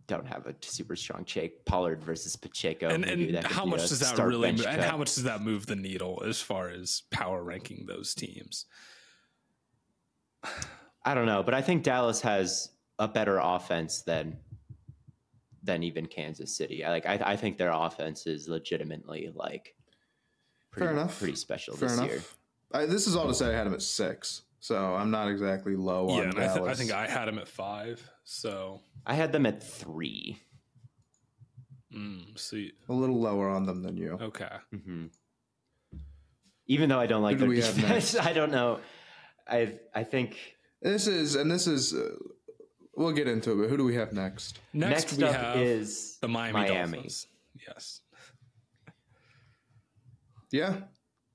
don't have a super strong shake. Pollard versus Pacheco. and and how much does that really bench move, and how much does that move the needle as far as power ranking those teams? I don't know, but I think Dallas has a better offense than than even Kansas City. I like. I, I think their offense is legitimately like pretty, Fair enough. pretty special Fair this enough. year. I, this is all to say I had him at six, so I'm not exactly low yeah, on and I, th- I think I had him at five. So I had them at three. Mm, sweet. A little lower on them than you. Okay. Mm-hmm. Even though I don't like Who their we defense, [laughs] I don't know. I I think This is, and this is, uh, we'll get into it, but who do we have next? Next, next, we up have is the Miami, Miami. Dolphins. Yes. Yeah.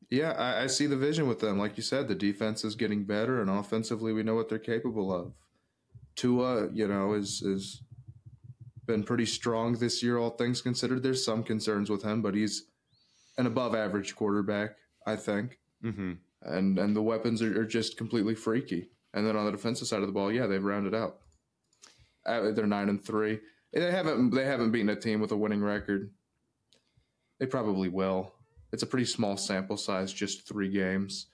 Yeah, I, I see the vision with them. Like you said, the defense is getting better, and offensively, we know what they're capable of. Tua, you know, is is been pretty strong this year, all things considered. There's some concerns with him, but he's an above average quarterback, I think. hmm And and the weapons are, are just completely freaky. And then on the defensive side of the ball, yeah, they've rounded out. Uh, they're nine and three. They haven't they haven't beaten a team with a winning record. They probably will. It's a pretty small sample size, just three games.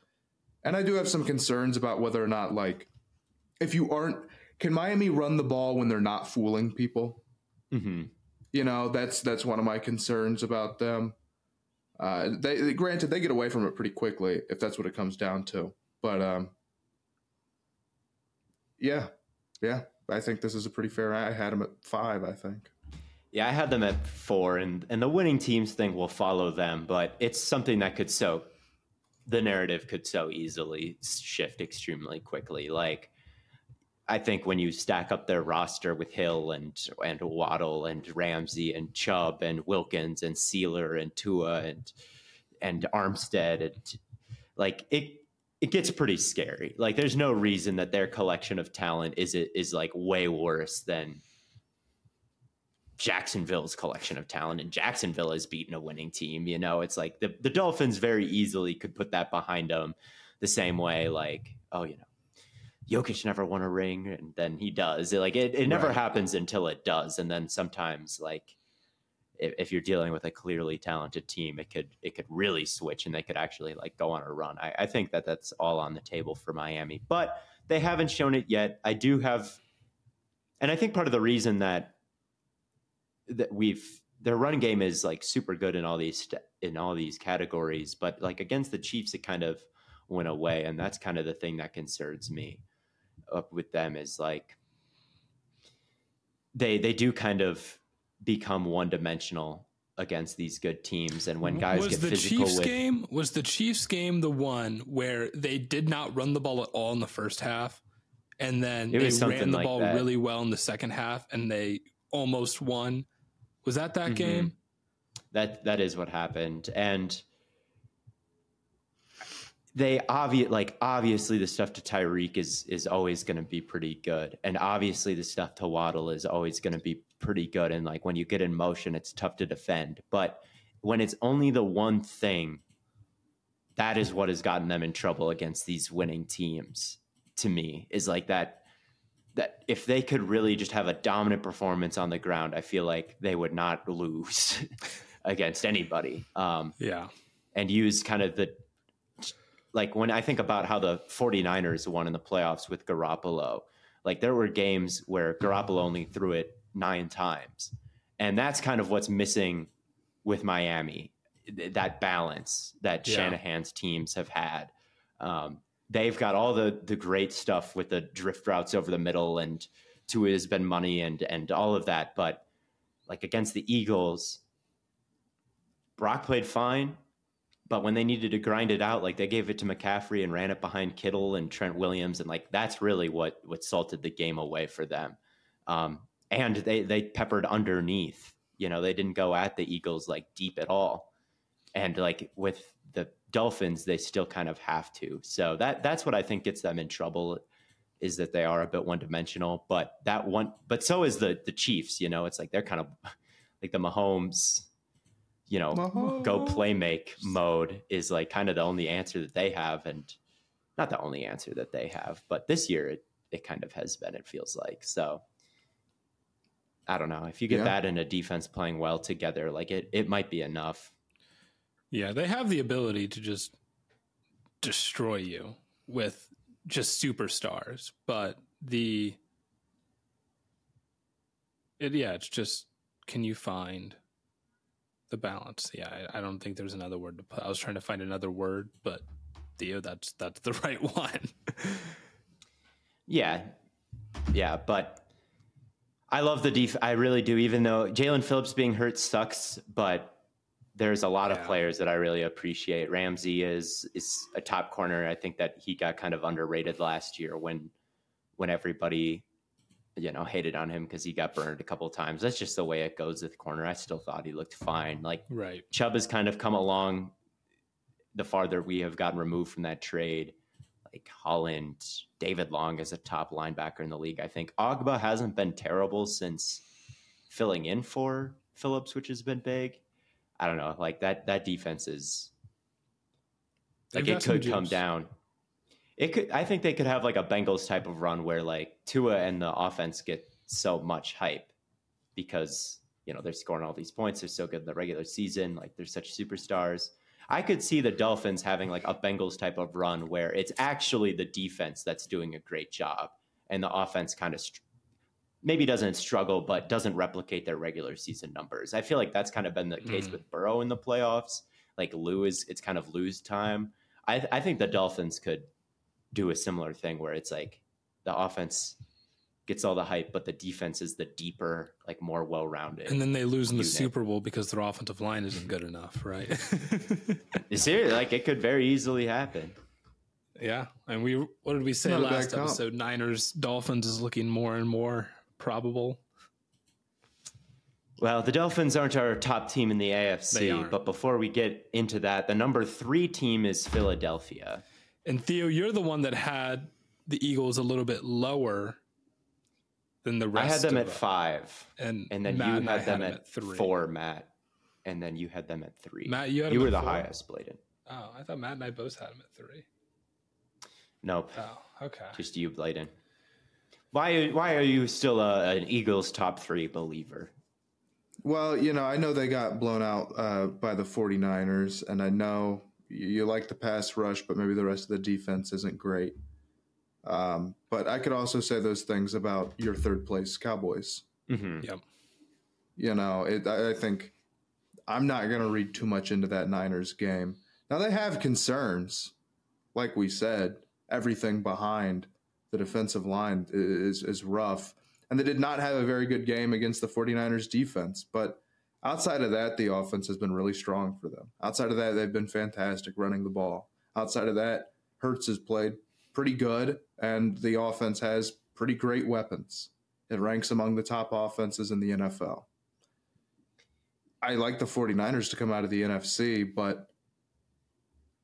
And I do have some concerns about whether or not like if you aren't can Miami run the ball when they're not fooling people? hmm You know, that's that's one of my concerns about them. Uh, they, they- granted they get away from it pretty quickly if that's what it comes down to. But um, yeah, yeah, I think this is a pretty fair. I had them at five. I think. Yeah, I had them at four, and and the winning teams thing will follow them, but it's something that could so the narrative could so easily shift extremely quickly. Like I think when you stack up their roster with Hill and and Waddle and Ramsey and Chubb and Wilkins and Sieler and Tua and and Armstead and like it it gets pretty scary. Like there's no reason that their collection of talent is it is like way worse than Jacksonville's collection of talent, and Jacksonville has beaten a winning team. You know, it's like the, the Dolphins very easily could put that behind them the same way, like, oh, you know, Jokic never won a ring, and then he does. It, like, it, it never Right. happens until it does. And then sometimes, like, if, if you're dealing with a clearly talented team, it could it could really switch, and they could actually like go on a run. I, I think that that's all on the table for Miami, but they haven't shown it yet. I do have, and I think part of the reason that that we've their run game is like super good in all these st- in all these categories, but like against the Chiefs, it kind of went away, and that's kind of the thing that concerns me up with them is like they they do kind of become one dimensional against these good teams, and when guys was get the physical Chiefs with game was the Chiefs game the one where they did not run the ball at all in the first half, and then It they ran the like ball that. really well in the second half, and they almost won. Was that that Mhm. game? that that is what happened and they obvious like obviously the stuff to Tyreek is is always going to be pretty good and obviously the stuff to Waddle is always going to be pretty good and like when you get in motion it's tough to defend but when it's only the one thing that is what has gotten them in trouble against these winning teams to me is like that that if they could really just have a dominant performance on the ground I feel like they would not lose [laughs] against anybody um, Yeah, and use kind of the like when I think about how the 49ers won in the playoffs with Garoppolo, like there were games where Garoppolo only threw it nine times. And that's kind of what's missing with Miami that balance that Yeah. Shanahan's teams have had. Um, they've got all the the great stuff with the drift routes over the middle and Tua has been money and and all of that, but like against the Eagles, Brock played fine, but when they needed to grind it out, like they gave it to McCaffrey and ran it behind Kittle and Trent Williams, and like that's really what what salted the game away for them. Um, and they they peppered underneath. You know, they didn't go at the Eagles like deep at all. And like with the Dolphins, they still kind of have to. So that that's what I think gets them in trouble is that they are a bit one dimensional. But that one, but so is the the Chiefs. You know, it's like they're kind of like the Mahomes. You know, go play make mode is like kind of the only answer that they have, and not the only answer that they have. But this year, it it kind of has been. It feels like so. I don't know if you get Yeah. that and a defense playing well together, like it it might be enough. Yeah, they have the ability to just destroy you with just superstars, but the it yeah, it's just can you find the balance? Yeah, I, I don't think there's another word to put. I was trying to find another word, but Theo, that's that's the [laughs] right one. Yeah, yeah, but I love the def. I really do. Even though Jalen Phillips being hurt sucks, but there's a lot Yeah. of players that I really appreciate. Ramsey is is a top corner. I think that he got kind of underrated last year when when everybody you know hated on him because he got burned a couple of times. That's just the way it goes with corner. I still thought he looked fine. Like Right. Chubb has kind of come along the farther we have gotten removed from that trade. Like Holland, David Long is a top linebacker in the league. I think Ogbah hasn't been terrible since filling in for Phillips, which has been big. I don't know. Like that that defense is like They've it could come down. It could I think they could have like a Bengals type of run where like Tua and the offense get so much hype because you know they're scoring all these points. They're so good in the regular season. Like they're such superstars. I could see the Dolphins having like a Bengals type of run where it's actually the defense that's doing a great job and the offense kind of maybe doesn't struggle but doesn't replicate their regular season numbers. I feel like that's kind of been the case Mm. with Burrow in the playoffs. Like Lou is it's kind of lose time. I I think the Dolphins could do a similar thing where it's like the offense gets all the hype, but the defense is the deeper, like more well rounded. And then they lose in the unit. Super Bowl because their offensive line isn't good enough, right? [laughs] Seriously, like it could very easily happen. yeah. And we, what did we say Not a bad last comp. episode? Niners, Dolphins is looking more and more probable. Well, the Dolphins aren't our top team in the AFC, but before we get into that, the number three team is Philadelphia. And Theo, you're the one that had the Eagles a little bit lower than the rest. I had them of at five, and and then Matt you I had them at, three. four, Matt, and then you had them at three. Matt, you had you were the four? highest, Blaiden. Oh, I thought Matt and I both had them at three. Nope, Oh, okay. just you, Blaiden. Why? Why are you still a, an Eagles top three believer? Well, you know, I know they got blown out uh, by the 49ers, and I know you, you like the pass rush, but maybe the rest of the defense isn't great. Um, but I could also say those things about your third place Cowboys. hmm Yep. You know, it, I, I think I'm not going to read too much into that Niners game. Now, they have concerns. Like we said, everything behind the defensive line is, is rough. And they did not have a very good game against the 49ers defense. But outside of that, the offense has been really strong for them. Outside of that, they've been fantastic running the ball. Outside of that, Hurts has played pretty good, and the offense has pretty great weapons. It ranks among the top offenses in the NFL. I like the 49ers to come out of the NFC, but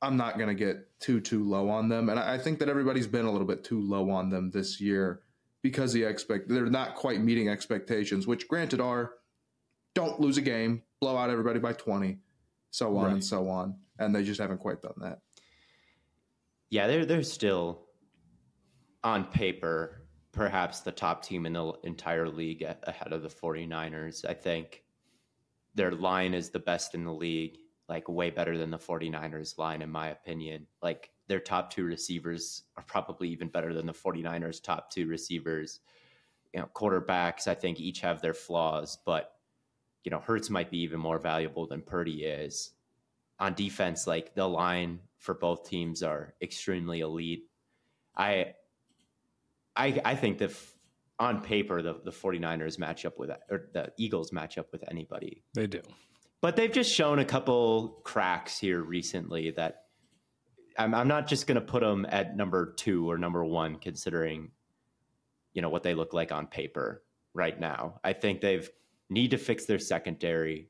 I'm not going to get too, too low on them. And I think that everybody's been a little bit too low on them this year because the expect they're not quite meeting expectations, which granted are don't lose a game, blow out everybody by 20, so on Right. and so on. And they just haven't quite done that. Yeah, they're they're still on paper perhaps the top team in the entire league ahead of the 49ers. I think their line is the best in the league, like way better than the 49ers line in my opinion. Like their top two receivers are probably even better than the 49ers top two receivers. You know, quarterbacks I think each have their flaws, but you know, Hurts might be even more valuable than Purdy is on defense, like the line for both teams are extremely elite. I I I think that on paper the, the 49ers match up with or the Eagles match up with anybody. They do. But they've just shown a couple cracks here recently that I'm, I'm not just going to put them at number two or number one, considering you know what they look like on paper right now. I think they've need to fix their secondary.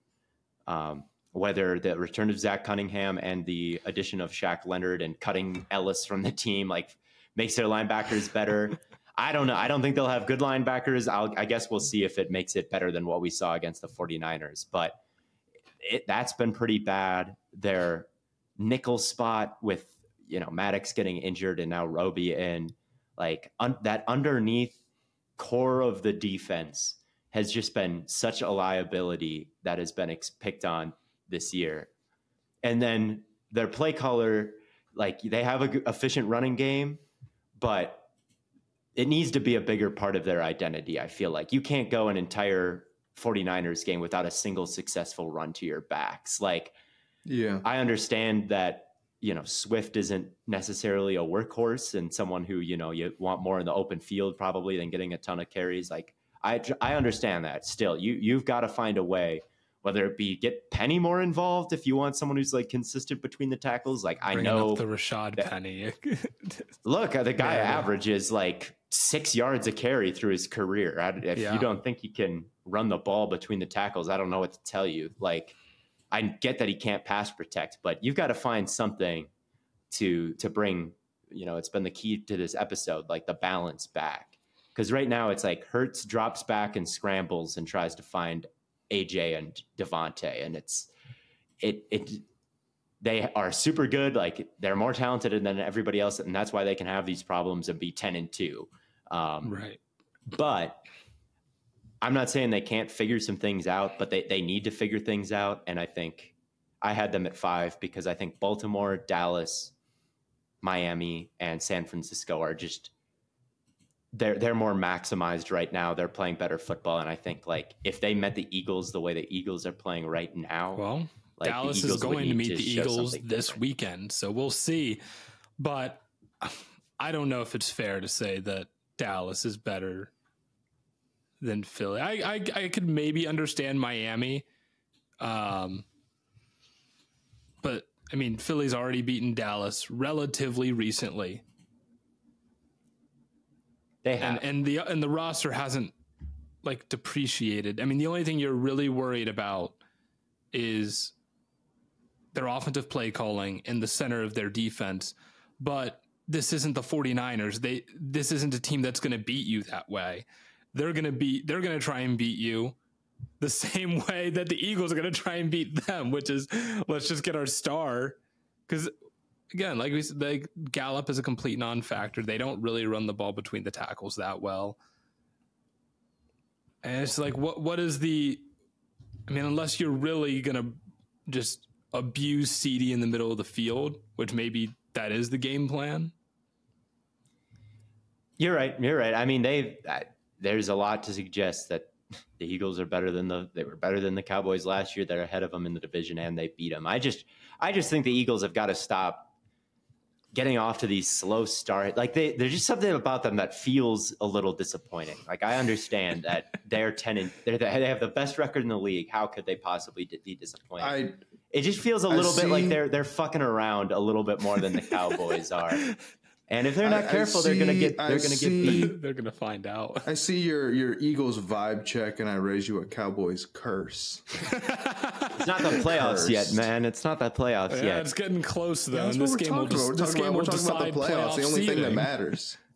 Um, whether the return of Zach Cunningham and the addition of Shaq Leonard and cutting Ellis from the team like makes their linebackers better. [laughs] I don't know. I don't think they'll have good linebackers. I'll, I guess we'll see if it makes it better than what we saw against the 49ers. But it, that's been pretty bad. Their nickel spot with you know Maddox getting injured and now Roby in, like un, that underneath core of the defense has just been such a liability that has been ex- picked on this year. And then their play caller, like they have a g- efficient running game, but it needs to be a bigger part of their identity. I feel like you can't go an entire 49ers game without a single successful run to your backs. Like Yeah. I understand that you know Swift isn't necessarily a workhorse and someone who you know you want more in the open field probably than getting a ton of carries. Like I I understand that. Still, you you've got to find a way, whether it be get Penny more involved if you want someone who's like consistent between the tackles. Like I know the Rashad that- Penny. [laughs] Look, the guy Yeah. averages like six yards a carry through his career. If Yeah. you don't think he can run the ball between the tackles, I don't know what to tell you. Like, I get that he can't pass protect, but you've got to find something to to bring. You know, it's been the key to this episode, like the balance back. Because right now it's like Hurts drops back and scrambles and tries to find AJ and DeVonta, and it's it it they are super good. Like they're more talented than everybody else, and that's why they can have these problems and be ten and two. Um, right. But I'm not saying they can't figure some things out, but they they need to figure things out. And I think I had them at five because I think Baltimore, Dallas, Miami, and San Francisco are just they're they're more maximized right now. They're playing better football, and I think like if they met the Eagles the way the Eagles are playing right now, Well, like, Dallas is going to meet to the Eagles this different. weekend, so we'll see. But I don't know if it's fair to say that Dallas is better than Philly. I I, I could maybe understand Miami, um, but I mean Philly's already beaten Dallas relatively recently, they have. and and the and the roster hasn't like depreciated. I mean, the only thing you're really worried about is their offensive play calling in the center of their defense. But this isn't the 49ers. They this isn't a team that's going to beat you that way. They're going to beat they're to try and beat you the [laughs] same way that the Eagles are going to try and beat them, which is let's just get our star cuz again, like we said, like Gallup is a complete non-factor. They don't really run the ball between the tackles that well. And it's like, what what is the? I mean, unless you're really gonna just abuse CeeDee in the middle of the field, which maybe that is the game plan. You're right. You're right. I mean, they there's a lot to suggest that [laughs] the Eagles are better than the they were better than the Cowboys last year. They're ahead of them in the division and they beat them. I just I just think the Eagles have got to stop getting off to these slow start. Like they there's just something about them that feels a little disappointing. Like I understand [laughs] that they're 10 and they're the, they have the best record in the league. How could they possibly be disappointed? I it just feels a little bit like they're they're fucking around a little bit more than the [laughs] Cowboys are. And if they're not I- I careful, they're gonna get they're gonna see- get beat. [laughs] They're gonna find out. I see your your Eagles vibe check, and I raise you a Cowboys curse. [laughs] It's not the playoffs yet, man. It's not the playoffs Yeah, yet. it's getting close though. That's and what this we're game will talking just, about. We're this talking game about, will we're about decide the playoffs. The playoff only thing that matters. [laughs]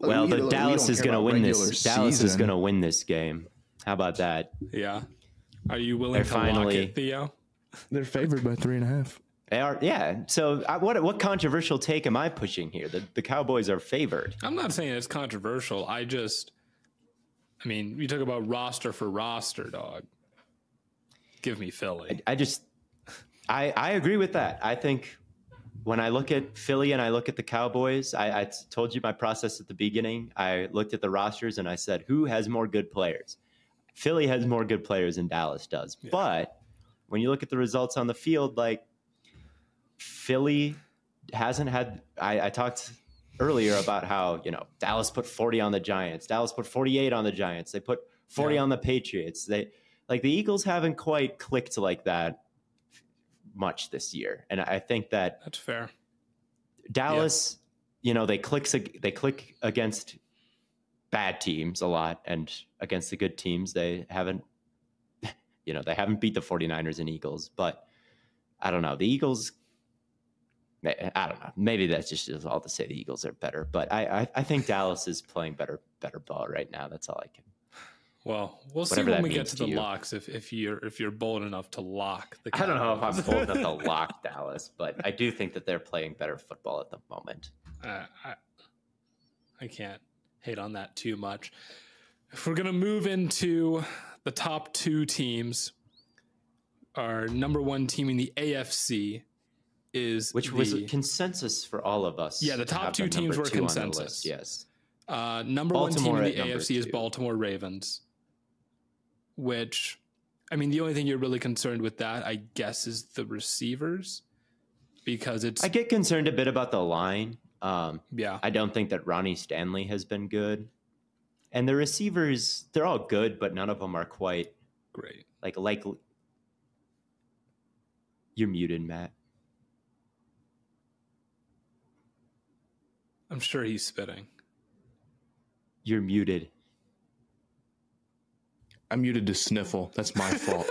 Well, We- the Dallas is gonna win regular this. Dallas is gonna win this game. How about that? Yeah. Are you willing They're to lock finally- it, Theo? They're favored by three and a half. They are, yeah. So, I, what what controversial take am I pushing here? The the Cowboys are favored. I'm not saying it's controversial. I just, I mean, you talk about roster for roster, dog. Give me Philly. I just, I I agree with that. I think when I look at Philly and I look at the Cowboys, I, I told you my process at the beginning. I looked at the rosters and I said, who has more good players? Philly has more good players than Dallas does. But when you look at the results on the field, like Philly hasn't had. I, I talked earlier about how you know Dallas put 40 on the Giants. Dallas put 48 on the Giants. They put 40 Yeah. on the Patriots. They like the Eagles haven't quite clicked like that much this year, and I think that That's fair. Dallas, you know, they clicks they click against bad teams a lot and against the good teams they haven't [laughs] you know, they haven't beat the 49ers and Eagles, but I don't know. The Eagles I don't know. Maybe that's just is all to say the Eagles are better, but I, I I think Dallas is playing better better ball right now. That's all I can. Well, we'll see when we get to to the you. locks if, if you're if you're bold enough to lock the. I don't know if I'm bold enough to [laughs] lock Dallas, but I do think that they're playing better football at the moment. uh, I, I can't hate on that too much. If we're gonna move into the top two teams, our number one team in the AFC is Which was a consensus for all of us. Yeah, the top two teams were two on the consensus. list, Yes. Uh, number Baltimore one team in the AFC is. Baltimore Ravens, which, I mean, the only thing you're really concerned with that, I guess, is the receivers because it's I get concerned a bit about the line. Um, yeah, I don't think that Ronnie Stanley has been good, And the receivers, they're all good, but none of them are quite Great. like like. You're muted, Matt. I'm sure he's spitting. You're muted. I'm muted to sniffle. That's my [laughs] fault.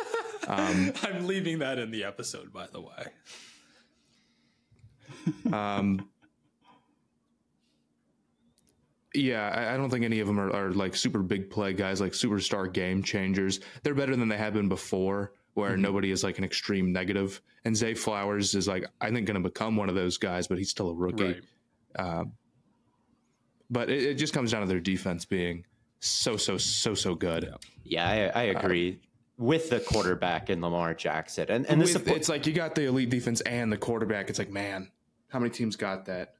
Um, I'm leaving that in the episode, by the way. um, yeah, I, I don't think any of them are, are like super big play guys, like superstar game changers. They're better than they have been before, where Mm-hmm. nobody is like an extreme negative. And Zay Flowers is like, I think, going to become one of those guys, but he's still a rookie. Right. But it, it just comes down to their defense being so, so, so, so good. Yeah, I, I uh, agree with the quarterback in Lamar Jackson, and and this With- it's like you got the elite defense and the quarterback. It's like, man, how many teams got that?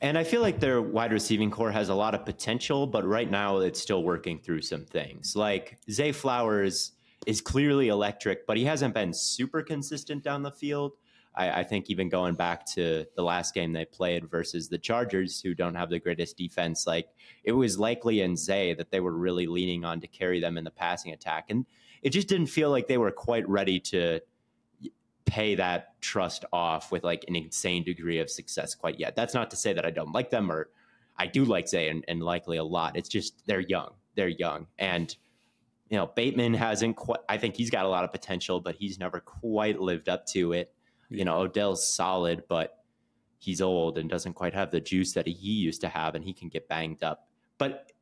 And I feel like their wide receiving core has a lot of potential, but right now it's still working through some things. Like Zay Flowers is clearly electric, but he hasn't been super consistent down the field. I, I think even going back to the last game they played versus the Chargers, who don't have the greatest defense, like it was likely in Zay that they were really leaning on to carry them in the passing attack. And it just didn't feel like they were quite ready to pay that trust off with like an insane degree of success quite yet. That's not to say that I don't like them or I do like Zay and, and likely a lot. It's just they're young. They're young. And you know, Bateman hasn't quite I think he's got a lot of potential, but he's never quite lived up to it. You know, Odell's solid, but he's old and doesn't quite have the juice that he used to have and he can get banged up. But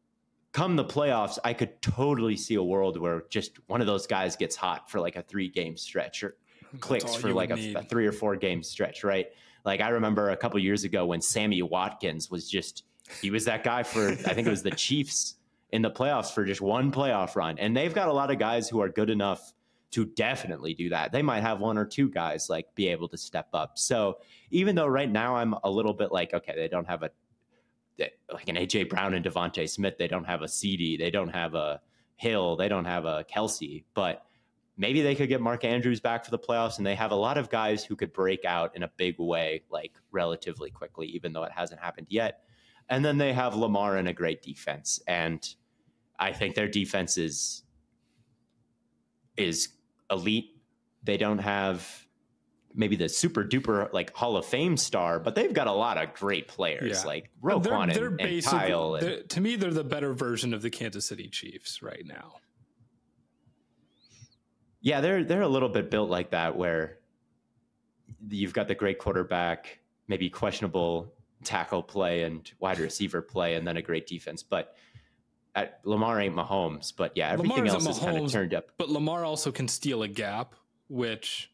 come the playoffs, I could totally see a world where just one of those guys gets hot for like a three game stretch or [laughs] clicks for like a, a three or four game stretch, right? Like I remember a couple years ago when Sammy Watkins was just he was that guy for I think it was the [laughs] Chiefs in the playoffs for just one playoff run, and they've got a lot of guys who are good enough to definitely do that. They might have one or two guys like be able to step up. So even though right now I'm a little bit like okay, they don't have a like an AJ Brown and DeVonta Smith, they don't have a CeeDee, they don't have a Hill, they don't have a Kelce, but maybe they could get Mark Andrews back for the playoffs, and they have a lot of guys who could break out in a big way, like relatively quickly, even though it hasn't happened yet. And then they have Lamar and a great defense, and I think their defense is is elite. They don't have maybe the super duper like Hall of Fame star, but they've got a lot of great players Yeah. like They're- Roquan they're and, and basically- Kyle. And, they're- to me, they're the better version of the Kansas City Chiefs right now. Yeah, they're they're a little bit built like that, where you've got the great quarterback, maybe questionable tackle play and wide receiver play, and then a great defense. But at, Lamar ain't Mahomes, but yeah, everything Lamar else isn't is kind of turned up. But Lamar also can steal a gap, which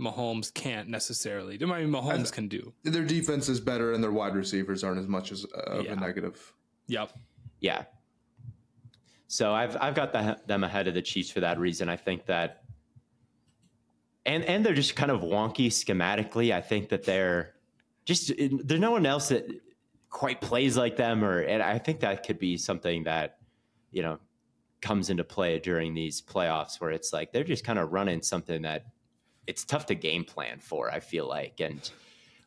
Mahomes can't necessarily. I mean, Mahomes can do. Their defense is better, and their wide receivers aren't as much as uh, of Yeah. a negative. Yep. Yeah. So I've I've got the, them ahead of the Chiefs for that reason. I think that, and and they're just kind of wonky schematically. I think that they're just there's no one else that quite plays like them, or and I think that could be something that you know comes into play during these playoffs, where it's like they're just kind of running something that it's tough to game plan for. I feel like and.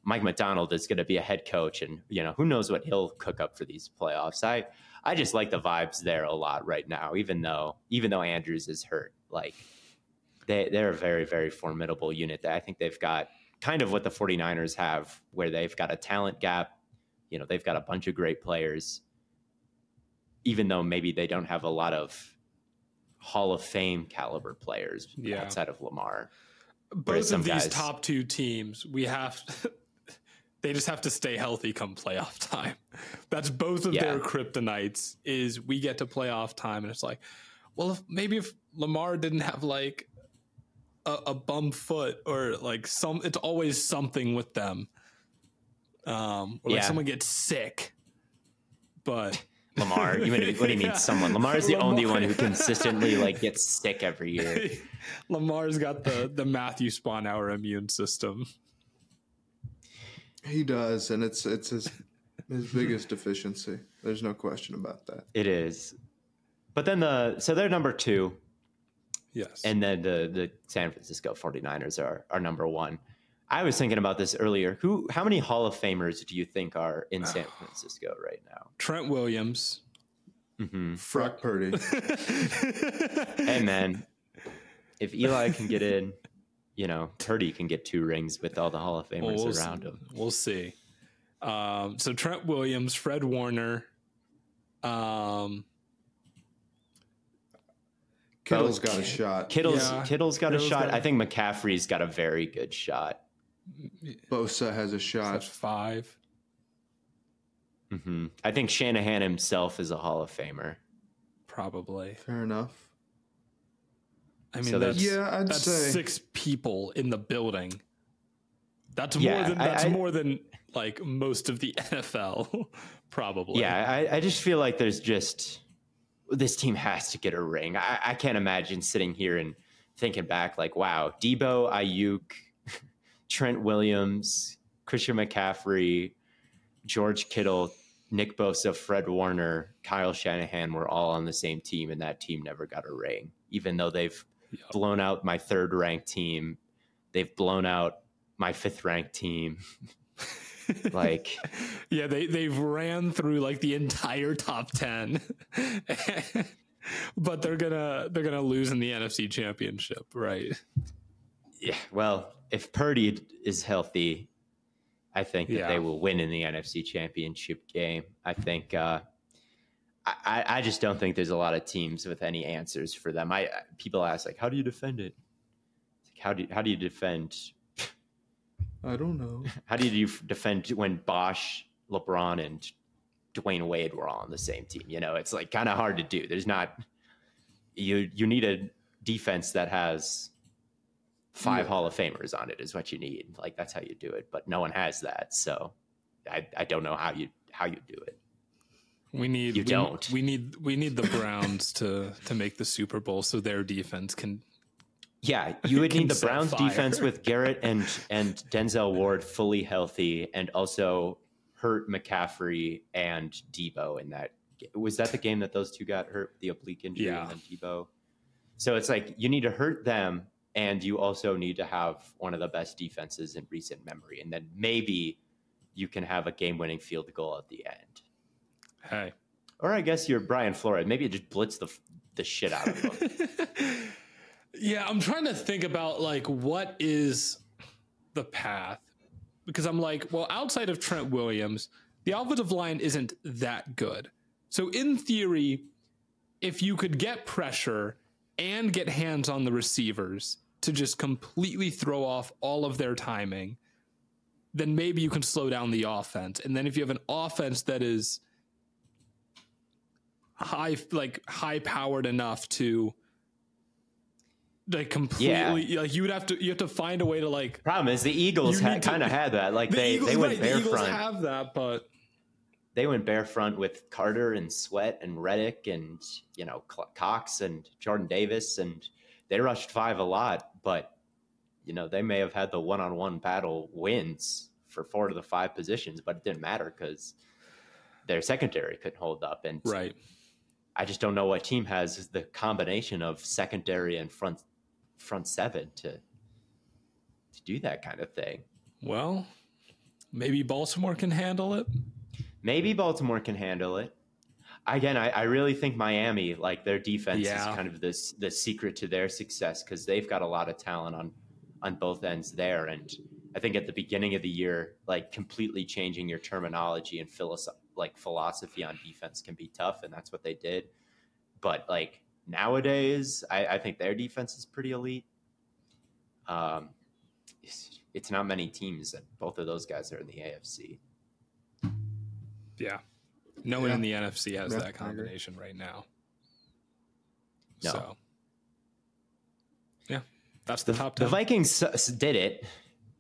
Mike Macdonald is going to be a head coach, and you know who knows what he'll cook up for these playoffs. I I just like the vibes there a lot right now, even though even though Andrews is hurt. Like they they're a very very formidable unit. That I think they've got kind of what the 49ers have, where they've got a talent gap. You know, they've got a bunch of great players, even though maybe they don't have a lot of Hall of Fame caliber players Yeah. outside of Lamar. Both some of these guys- top two teams, we have. [laughs] they just have to stay healthy come playoff [laughs] time. That's both of Yeah. their kryptonites. Is we get to playoff time, and it's like, well, if, maybe if Lamar didn't have like a, a bum foot or like some, it's always something with them. Um, or like Yeah. someone gets sick, but [laughs] Lamar, you mean, what do you mean Yeah. someone? is the only one who [laughs] consistently like gets sick every year. [laughs] Lamar's got the the Matthew Sponhour immune system. He does, and it's it's his his biggest deficiency. There's no question about that. It is. But then the so they're number two, Yes, and then the the San Francisco 49ers are are number one. I was thinking about this earlier. Who how many Hall of Famers do you think are in San Francisco right now? Trent Williams, Mhm. Brock Purdy. [laughs] Hey man, if Eli can get in, you know, Purdy can get two rings with all the Hall of Famers Well, we'll, around see. him. we'll see. Um, so Trent Williams, Fred Warner, um, Kittle's got a shot. Kittle's Yeah, Kittle's got Kittle's a shot. got- I think McCaffrey's got a very good shot. Bosa has a that's shot. five. hmm I think Shanahan himself is a Hall of Famer. Probably. Fair enough. I mean, So that's, Yeah, I'd that's say six people in the building. That's Yeah, more than I- that's I- more than like most of the [laughs] NFL, probably. Yeah, I, I just feel like there's just this team has to get a ring. I, I can't imagine sitting here and thinking back like, wow, Deebo, Aiyuk, Trent Williams, Christian McCaffrey, George Kittle, Nick Bosa, Fred Warner, Kyle Shanahan were all on the same team, and that team never got a ring, even though they've Yeah. blown out my third ranked team. They've blown out my fifth ranked team. [laughs] like, yeah, they they've ran through like the entire top ten, [laughs] but they're gonna they're gonna lose in the NFC Championship, right? Yeah, well, if Purdy is healthy, I think that Yeah. they will win in the NFC Championship game. I think. Uh, I- I, just don't think there's a lot of teams with any answers for them. I people ask like, how do you defend it? It's like, how do you, how do you defend? I don't know. [laughs] How do you defend when Bosh, LeBron, and Dwyane Wade were all on the same team? You know, it's like kind of hard to do. There's not you you need a defense that has five Yeah. Hall of Famers on it is what you need. Like that's how you do it. But no one has that, so I, I don't know how you how you do it. We need You we, don't. We need we need the Browns to to make the Super Bowl so their defense can. Yeah, you would [laughs] need the Browns fire. defense with Garrett and and Denzel Ward fully healthy, and also hurt McCaffrey and Deebo in that. Was that the game that those two got hurt, the oblique injury, Yeah. and then Deebo? So it's like you need to hurt them, and you also need to have one of the best defenses in recent memory, and then maybe you can have a game-winning field goal at the end. Hey, Or I guess you're Brian Flores. Maybe you just blitz the the shit out of them. [laughs] yeah, I'm trying to think about like what is the path because I'm like, well, outside of Trent Williams, the offensive line isn't that good. So in theory, if you could get pressure and get hands on the receivers to just completely throw off all of their timing, then maybe you can slow down the offense. And then if you have an offense that is high like high powered enough to like completely like you would have to you have to find a way to like Problem is the Eagles ha- kind of had that. Like the they Eagles, they went right, the Eagles bear front. have that but they went bear front with Carter and Sweat and Reddick and you know Cox and Jordan Davis and they rushed five a lot, but you know they may have had the one-on-one battle wins for four of the five positions, but it didn't matter because their secondary couldn't hold up. And right I just don't know what team has the combination of secondary and front front seven to to do that kind of thing. well maybe baltimore can handle it Maybe Baltimore can handle it. Again, I, I really think Miami, like their defense, Yeah. is kind of this the secret to their success because they've got a lot of talent on on both ends there. And I think at the beginning of the year, like completely changing your terminology and philosoph- like philosophy on defense can be tough, and that's what they did. But like nowadays, I, I think their defense is pretty elite. Um, it's, it's not many teams that both of those guys are in the AFC. Yeah. No one in the nfc has Yeah, that combination right now. No. so. Yeah that's the, top The Vikings did it,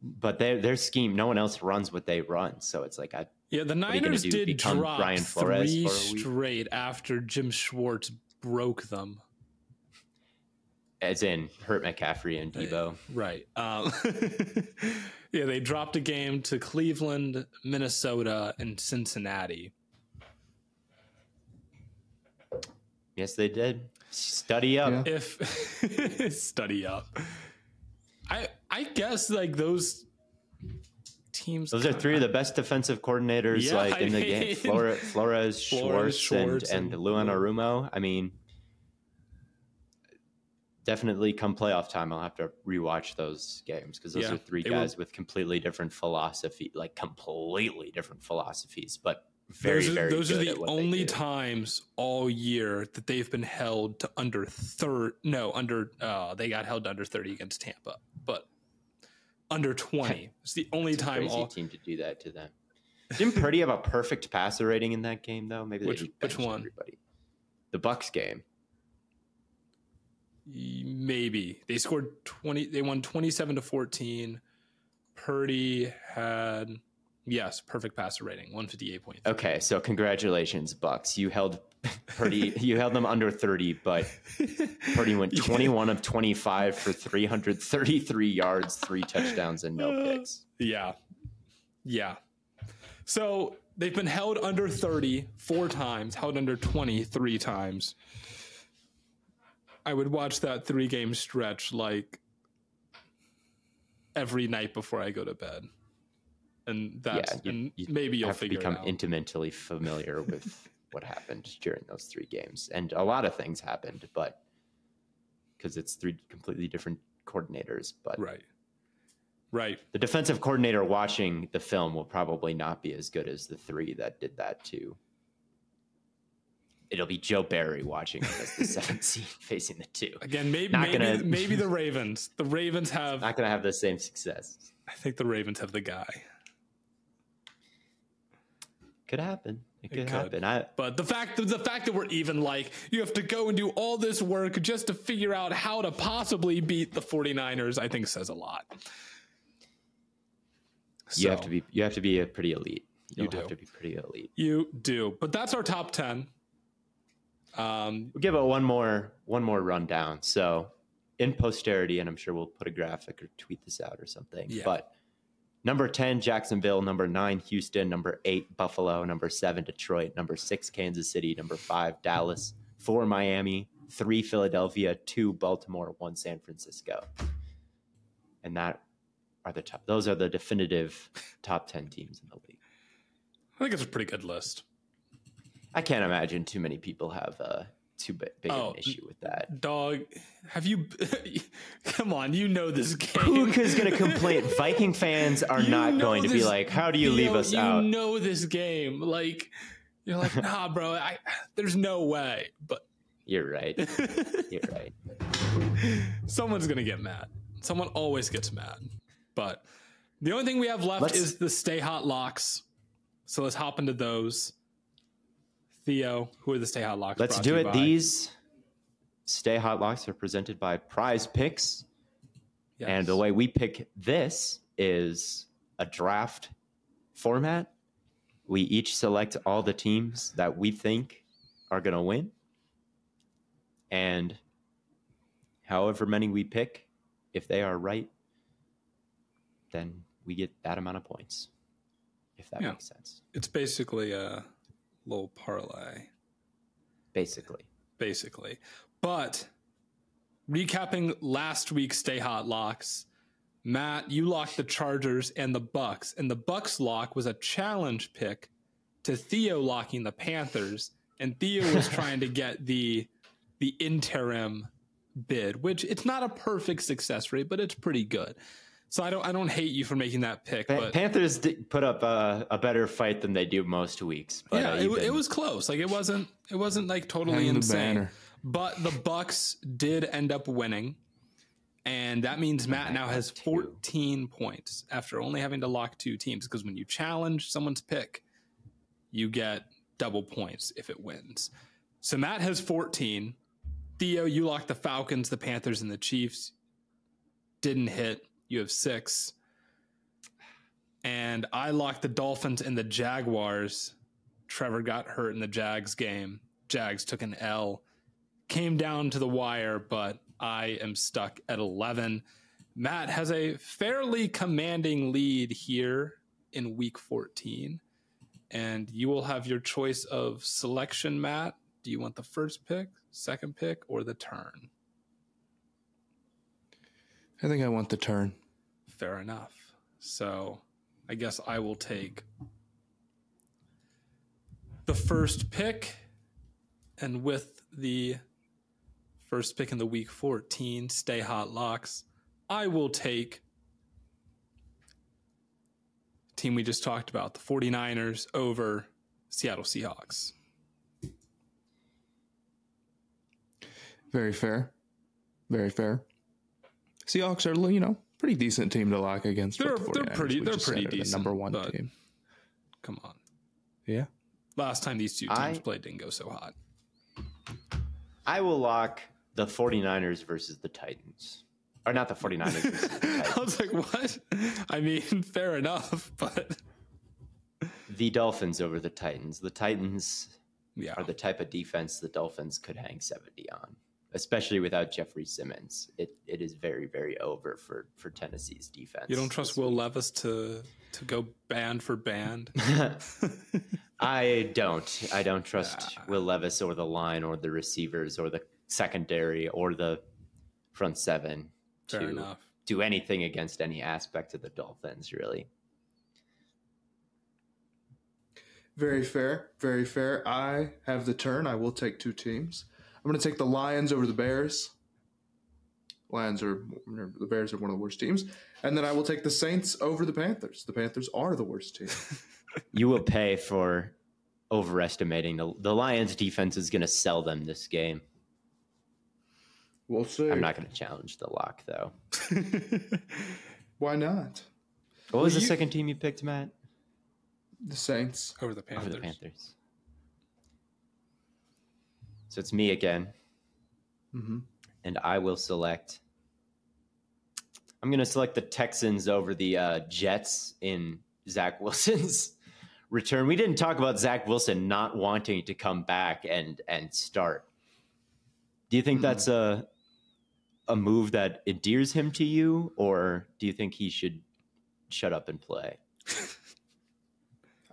but their their scheme, no one else runs what they run. So it's like I yeah the are you niners do, did become drop Brian Flores three for a week? straight after jim schwartz broke them as in hurt McCaffrey and Deebo. Right. Um, [laughs] yeah, they dropped a game to Cleveland, Minnesota, and Cincinnati. Yes, they did. Study up. Yeah. If [laughs] study up, I I guess like those teams. Those are three of the best defensive coordinators Yeah, like I in the [laughs] game. mean- Flores, Flores, Flores, Schwartz, Schwartz, and, and- and Lou Anarumo. I mean, definitely come playoff time, I'll have to rewatch those games because those Yeah, are three were- guys with completely different philosophy, like completely different philosophies, but very, those are, very those are the only times all year that they've been held to under third. No, under uh, they got held to under thirty against Tampa, but under twenty. [laughs] It's the only It's time crazy all. team to do that to them. Didn't Purdy have a perfect passer rating in that game though? Maybe they Which- which one? Everybody. The Bucs game. Maybe they scored twenty. They won twenty-seven to fourteen. Purdy had yes, perfect passer rating, one fifty-eight point. Okay, so congratulations, Bucs. You held Purdy. [laughs] you held them under thirty, but Purdy went [laughs] twenty-one of twenty-five for three hundred thirty-three yards, three touchdowns, and no uh, picks. Yeah. Yeah. So they've been held under 30 four times, held under 20 three times. I would watch that three game stretch like every night before I go to bed. And that's you- and you maybe you'll have to figure become intimately familiar with [laughs] what happened during those three games, and a lot of things happened, but because it's three completely different coordinators, but right. Right. the defensive coordinator watching the film will probably not be as good as the three that did that too. It'll be Joe Barry watching as the [laughs] seventh seed facing the two. Again, maybe Not maybe, gonna- maybe the [laughs] Ravens. The Ravens have Not going to have the same success. I think the Ravens have the guy. Could happen. It could, could. happen. I, But the fact the fact that we're even like you have to go and do all this work just to figure out how to possibly beat the 49ers, I think says a lot. you have to be you have to be a pretty elite. You You'll do. have to be pretty elite. you do. But that's our top 10. Um We'll give it one more one more rundown. So in posterity, and I'm sure we'll put a graphic or tweet this out or something. Yeah. But number 10, Jacksonville, number nine, Houston, number eight, Buffalo, number seven, Detroit, number six, Kansas City, number five, Dallas, four, Miami, three, Philadelphia, two, Baltimore, one, San Francisco. And that are the top those are the definitive top 10 teams in the league. I think it's a pretty good list. I can't imagine too many people have uh too big, big Oh, an issue with that. Dog, have you [laughs] Come on, you know this game. Puka's going to complain. [laughs] Viking fans are You not know going to be like, "How do you leave Theo, us you out?" You know this game. Like you're like, [laughs] "Nah, bro, I, there's no way." But You're right. You're right. someone's gonna get mad. Someone always gets mad. But the only thing we have left Let's- is the stay hot locks. So let's hop into those. Theo, who are the stay hot locks? Let's do it. These stay hot locks are presented by Prize Picks, Yes. and the way we pick this is a draft format. We each select all the teams that we think are going to win, and however many we pick, if they are right, then we get that amount of points. If that Yeah. makes sense, it's basically a little parlay. basically. basically. But recapping last week's Stay Hot locks, Matt, you locked the Chargers and the Bucs, and the Bucs lock was a challenge pick to Theo locking the Panthers, and Theo was [laughs] trying to get the the interim bid, which it's not a perfect success rate, but it's pretty good. So I don't I don't hate you for making that pick, Pa- but Panthers did put up a, a better fight than they do most weeks. But yeah, uh, it, you've it was close. Like it wasn't it wasn't like totally Hang insane. banner. But the Bucs did end up winning. And that means Matt now has Two. 14 points after only having to lock two teams. Because when you challenge someone's pick, you get double points if it wins. So Matt has 14. Theo, you locked the Falcons, the Panthers, and the Chiefs. Didn't hit. You have six. And I locked the Dolphins and the Jaguars. Trevor got hurt in the Jags game. Jags took an L. Came down to the wire, but I am stuck at 11. Matt has a fairly commanding lead here in week 14. And you will have your choice of selection, Matt. Do you want the first pick, second pick, or the turn? I think I want the turn. Fair enough. So I guess I will take the first pick. And with the first pick in the week 14, stay hot locks, I will take team we just talked about, the 49ers over Seattle Seahawks. Very fair. Very fair. Seahawks are, you know, pretty decent team to lock against. They're- with the they're pretty- they're is pretty the decent, number one team. Come on. Yeah. Last time these two teams I- played didn't go so hot. I will lock the 49ers versus the Titans. Or not the 49ers versus the [laughs] I was like, what? I mean, [laughs] fair enough, [laughs] but The Dolphins over the Titans. The Titans yeah. are the type of defense the Dolphins could hang 70 on, especially without Jeffrey Simmons. It it is very, very over for, for Tennessee's defense. You don't trust Will Levis to to go band for band? [laughs] [laughs] I don't. I don't trust ah. Will Levis or the line or the receivers or the secondary or the front seven Fair to enough. do anything against any aspect of the Dolphins, really. Very fair. Very fair. I have the turn. I will take two teams. I'm going to take the Lions over the Bears. Lions are the Bears are one of the worst teams, and then I will take the Saints over the Panthers. The Panthers are the worst team. [laughs] You will pay for overestimating the the Lions defense is going to sell them this game. We'll see. I'm not going to challenge the lock though. [laughs] Why not? What was Well, the you- second team you picked, Matt? The Saints. Over the Over the Panthers. So it's me again. Mm-hmm. and I will select. I'm going to select the Texans over the uh, Jets in Zach [laughs] Wilson's return. We didn't talk about Zach Wilson not wanting to come back and and start. Do you think Hmm. that's a a move that endears him to you, or do you think he should shut up and play? [laughs]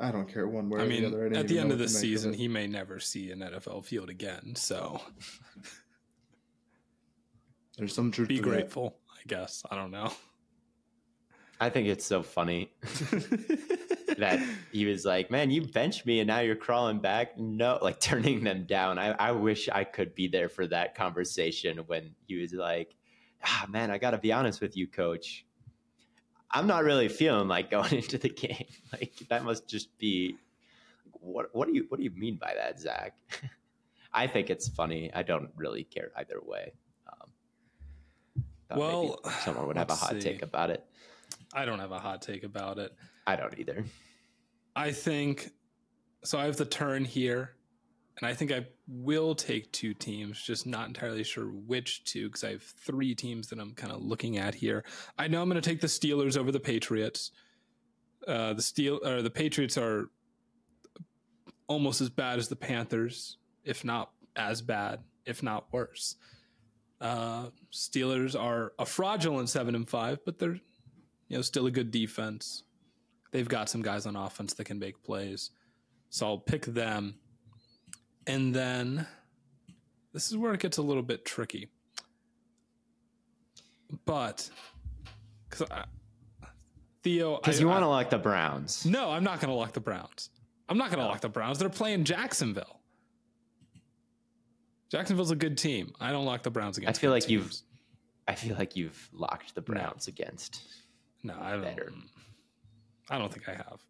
I don't care one way I or mean, the other. I at the end of the season, it. he may never see an NFL field again. So [laughs] there's some truth be to that. grateful, I guess. I don't know. I think it's so funny [laughs] that he was like, "Man, you benched me, and now you're crawling back." No, like [laughs] turning them down. I, I wish I could be there for that conversation when he was like, "Ah, man, I got to be honest with you, coach. I'm not really feeling like [laughs] going into the game. [laughs] Like that must just be what? What do you What do you mean by that, Zach? [laughs] I think it's funny. I don't really care either way. Um, Well, someone would have a hot see. take about it. I don't have a hot take about it. I don't either. I think so. I have the turn here, and I think I will take two teams, just not entirely sure which two because I have three teams that I'm kind of looking at here. I know I'm going to take the Steelers over the Patriots. Uh, the Steel or the Patriots are almost as bad as the Panthers, if not as bad, if not worse. Uh, Steelers are a fraudulent seven and five, but they're you know still a good defense they've got some guys on offense that can make plays. So I'll pick them. And then this is where it gets a little bit tricky. But cuz Theo Because you want to lock the Browns. No, I'm not going to lock the Browns. I'm not going to lock the Browns. They're playing Jacksonville. Jacksonville's a good team. I don't lock the Browns I feel like you've. I feel like you've locked the Browns against. No, I don't. better. I don't think I have.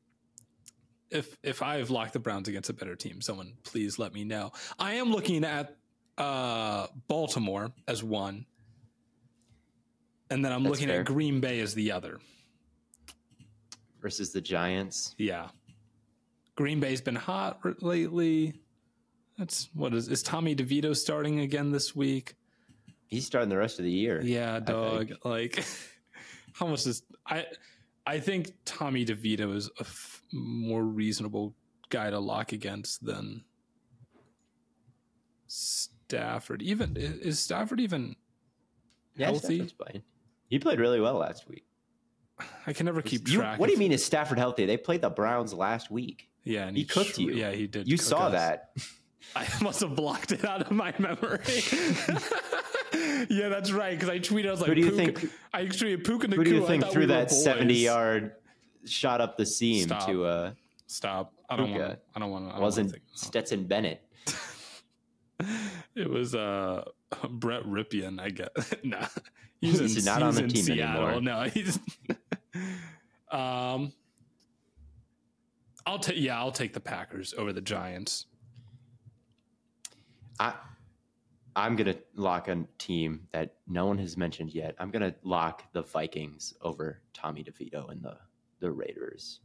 If if I've locked the Browns against a better team, someone please let me know. I am looking at uh, Baltimore as one, and then I'm That's looking fair. at Green Bay as the other. versus the Giants. Yeah, Green Bay's been hot r- lately. That's what is is Tommy DeVito starting again this week? He's starting the rest of the year. Yeah, dog. Like, [laughs] how much is I? I think Tommy DeVito is a f- more reasonable guy to lock against than Stafford. Even is Stafford even Yeah, healthy? He played really well last week. I can never keep You- track. what do you mean is Stafford healthy? They played the Browns last week. Yeah, and He cooked sh- you. Yeah, he did. You saw us. that. [laughs] I must have blocked it out of my memory. [laughs] [laughs] yeah, that's right. Because I tweeted, I was like, Who do you think- I tweeted Puka Who do you think threw we that boys. 70 yard shot up the seam Stop. to uh Stop. I don't want. I don't want. it wasn't Stetson Bennett. [laughs] It was uh [laughs] Brett Rypien, I guess. nah, he's, He's in, not on the team Seattle. anymore. No, he's. um, I'll take. Yeah, I'll take the Packers over the Giants. I I'm gonna lock a team that no one has mentioned yet. I'm gonna lock the Vikings over Tommy DeVito and the the Raiders.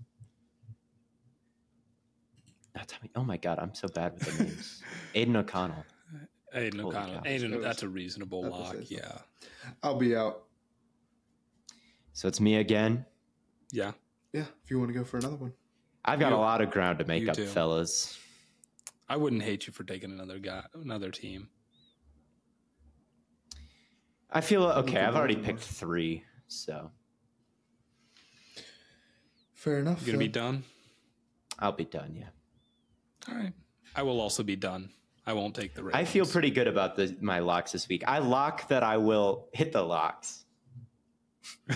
Not Tommy. Oh my god, I'm so bad with the names. [laughs] Aidan O'Connell. Aidan Holy O'Connell. cow. Aidan, that's a reasonable that lock. Yeah. I'll be out. So it's me again. Yeah. Yeah, if you want to go for another one. I've got You- a lot of ground to make up, do. fellas. I wouldn't hate you for taking another guy, another team. I feel okay. I've already Baltimore. picked three, so Fair enough. You gonna be done? I'll be done. Yeah, All right. I will also be done. I won't take the risk. I feel pretty good about the, my locks this week. I lock that I will hit the locks. [laughs]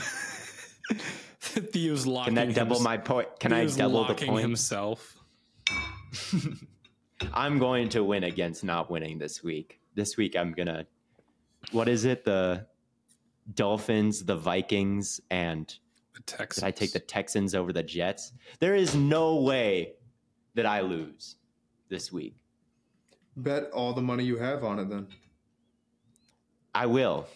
Theo's locking. Can that double hims- my point? Can I Theo's double the point? himself? [laughs] I'm going to win against not winning this week. This week I'm gonna. What is it? The Dolphins, the Vikings, and The Texans. did I take the Texans over the Jets? There is no way that I lose this week. Bet all the money you have on it then. I will.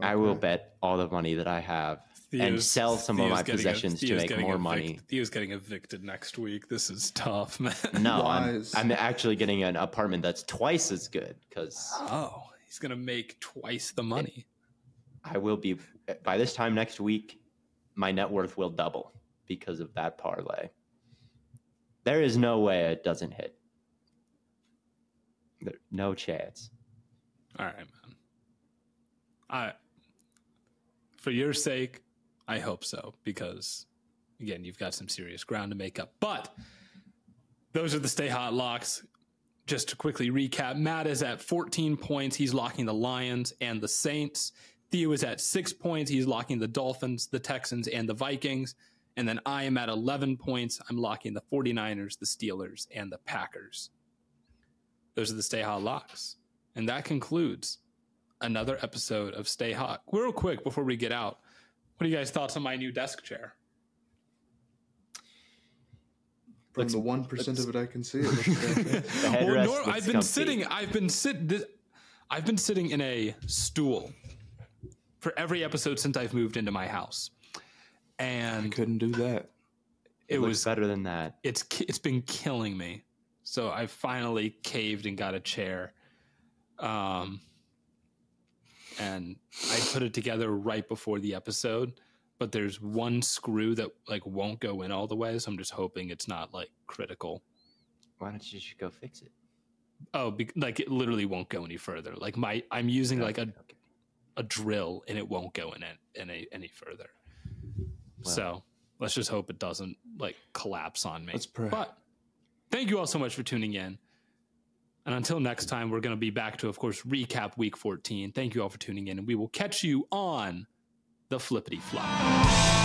I will bet all the money that I have and sell some of my getting possessions to Theo's make getting more evict- money. Theo's getting evicted next week. This is tough, man. No, I'm, I'm actually getting an apartment that's twice as good because Oh, he's gonna make twice the money. I will be by this time next week. My net worth will double because of that parlay. There is no way it doesn't hit. There, no chance. All right, man. I, for your sake, I hope so because, again, you've got some serious ground to make up. But those are the stay hot locks. Just to quickly recap, Matt is at 14 points. He's locking the Lions and the Saints. Theo is at six points. He's locking the Dolphins, the Texans, and the Vikings. And then I am at 11 points. I'm locking the 49ers, the Steelers, and the Packers. Those are the stay hot locks. And that concludes another episode of Stay Hot. Real quick before we get out, what are you guys' thoughts on my new desk chair? From Looks- the one percent of it I can see, [laughs] it looks The fantastic. headrest Well, Nor- looks I've been comfy. sitting. I've been sit. This, I've been sitting in a stool for every episode since I've moved into my house, and Couldn't do that. it, It was better than that. it's it's been killing me. So I finally caved and got a chair. Um and I put it together right before the episode, but there's one screw that like won't go in all the way, so I'm just hoping it's not like critical. Why don't you just go fix it? Oh, be- like it literally won't go any further. Like my I'm using like a Okay. a drill and it won't go in it any any further. Well. so let's just hope it doesn't like collapse on me. Let's pray. But thank you all so much for tuning in. And until next time, we're going to be back to, of course, recap week 14. Thank you all for tuning in, and we will catch you on the flippity flop.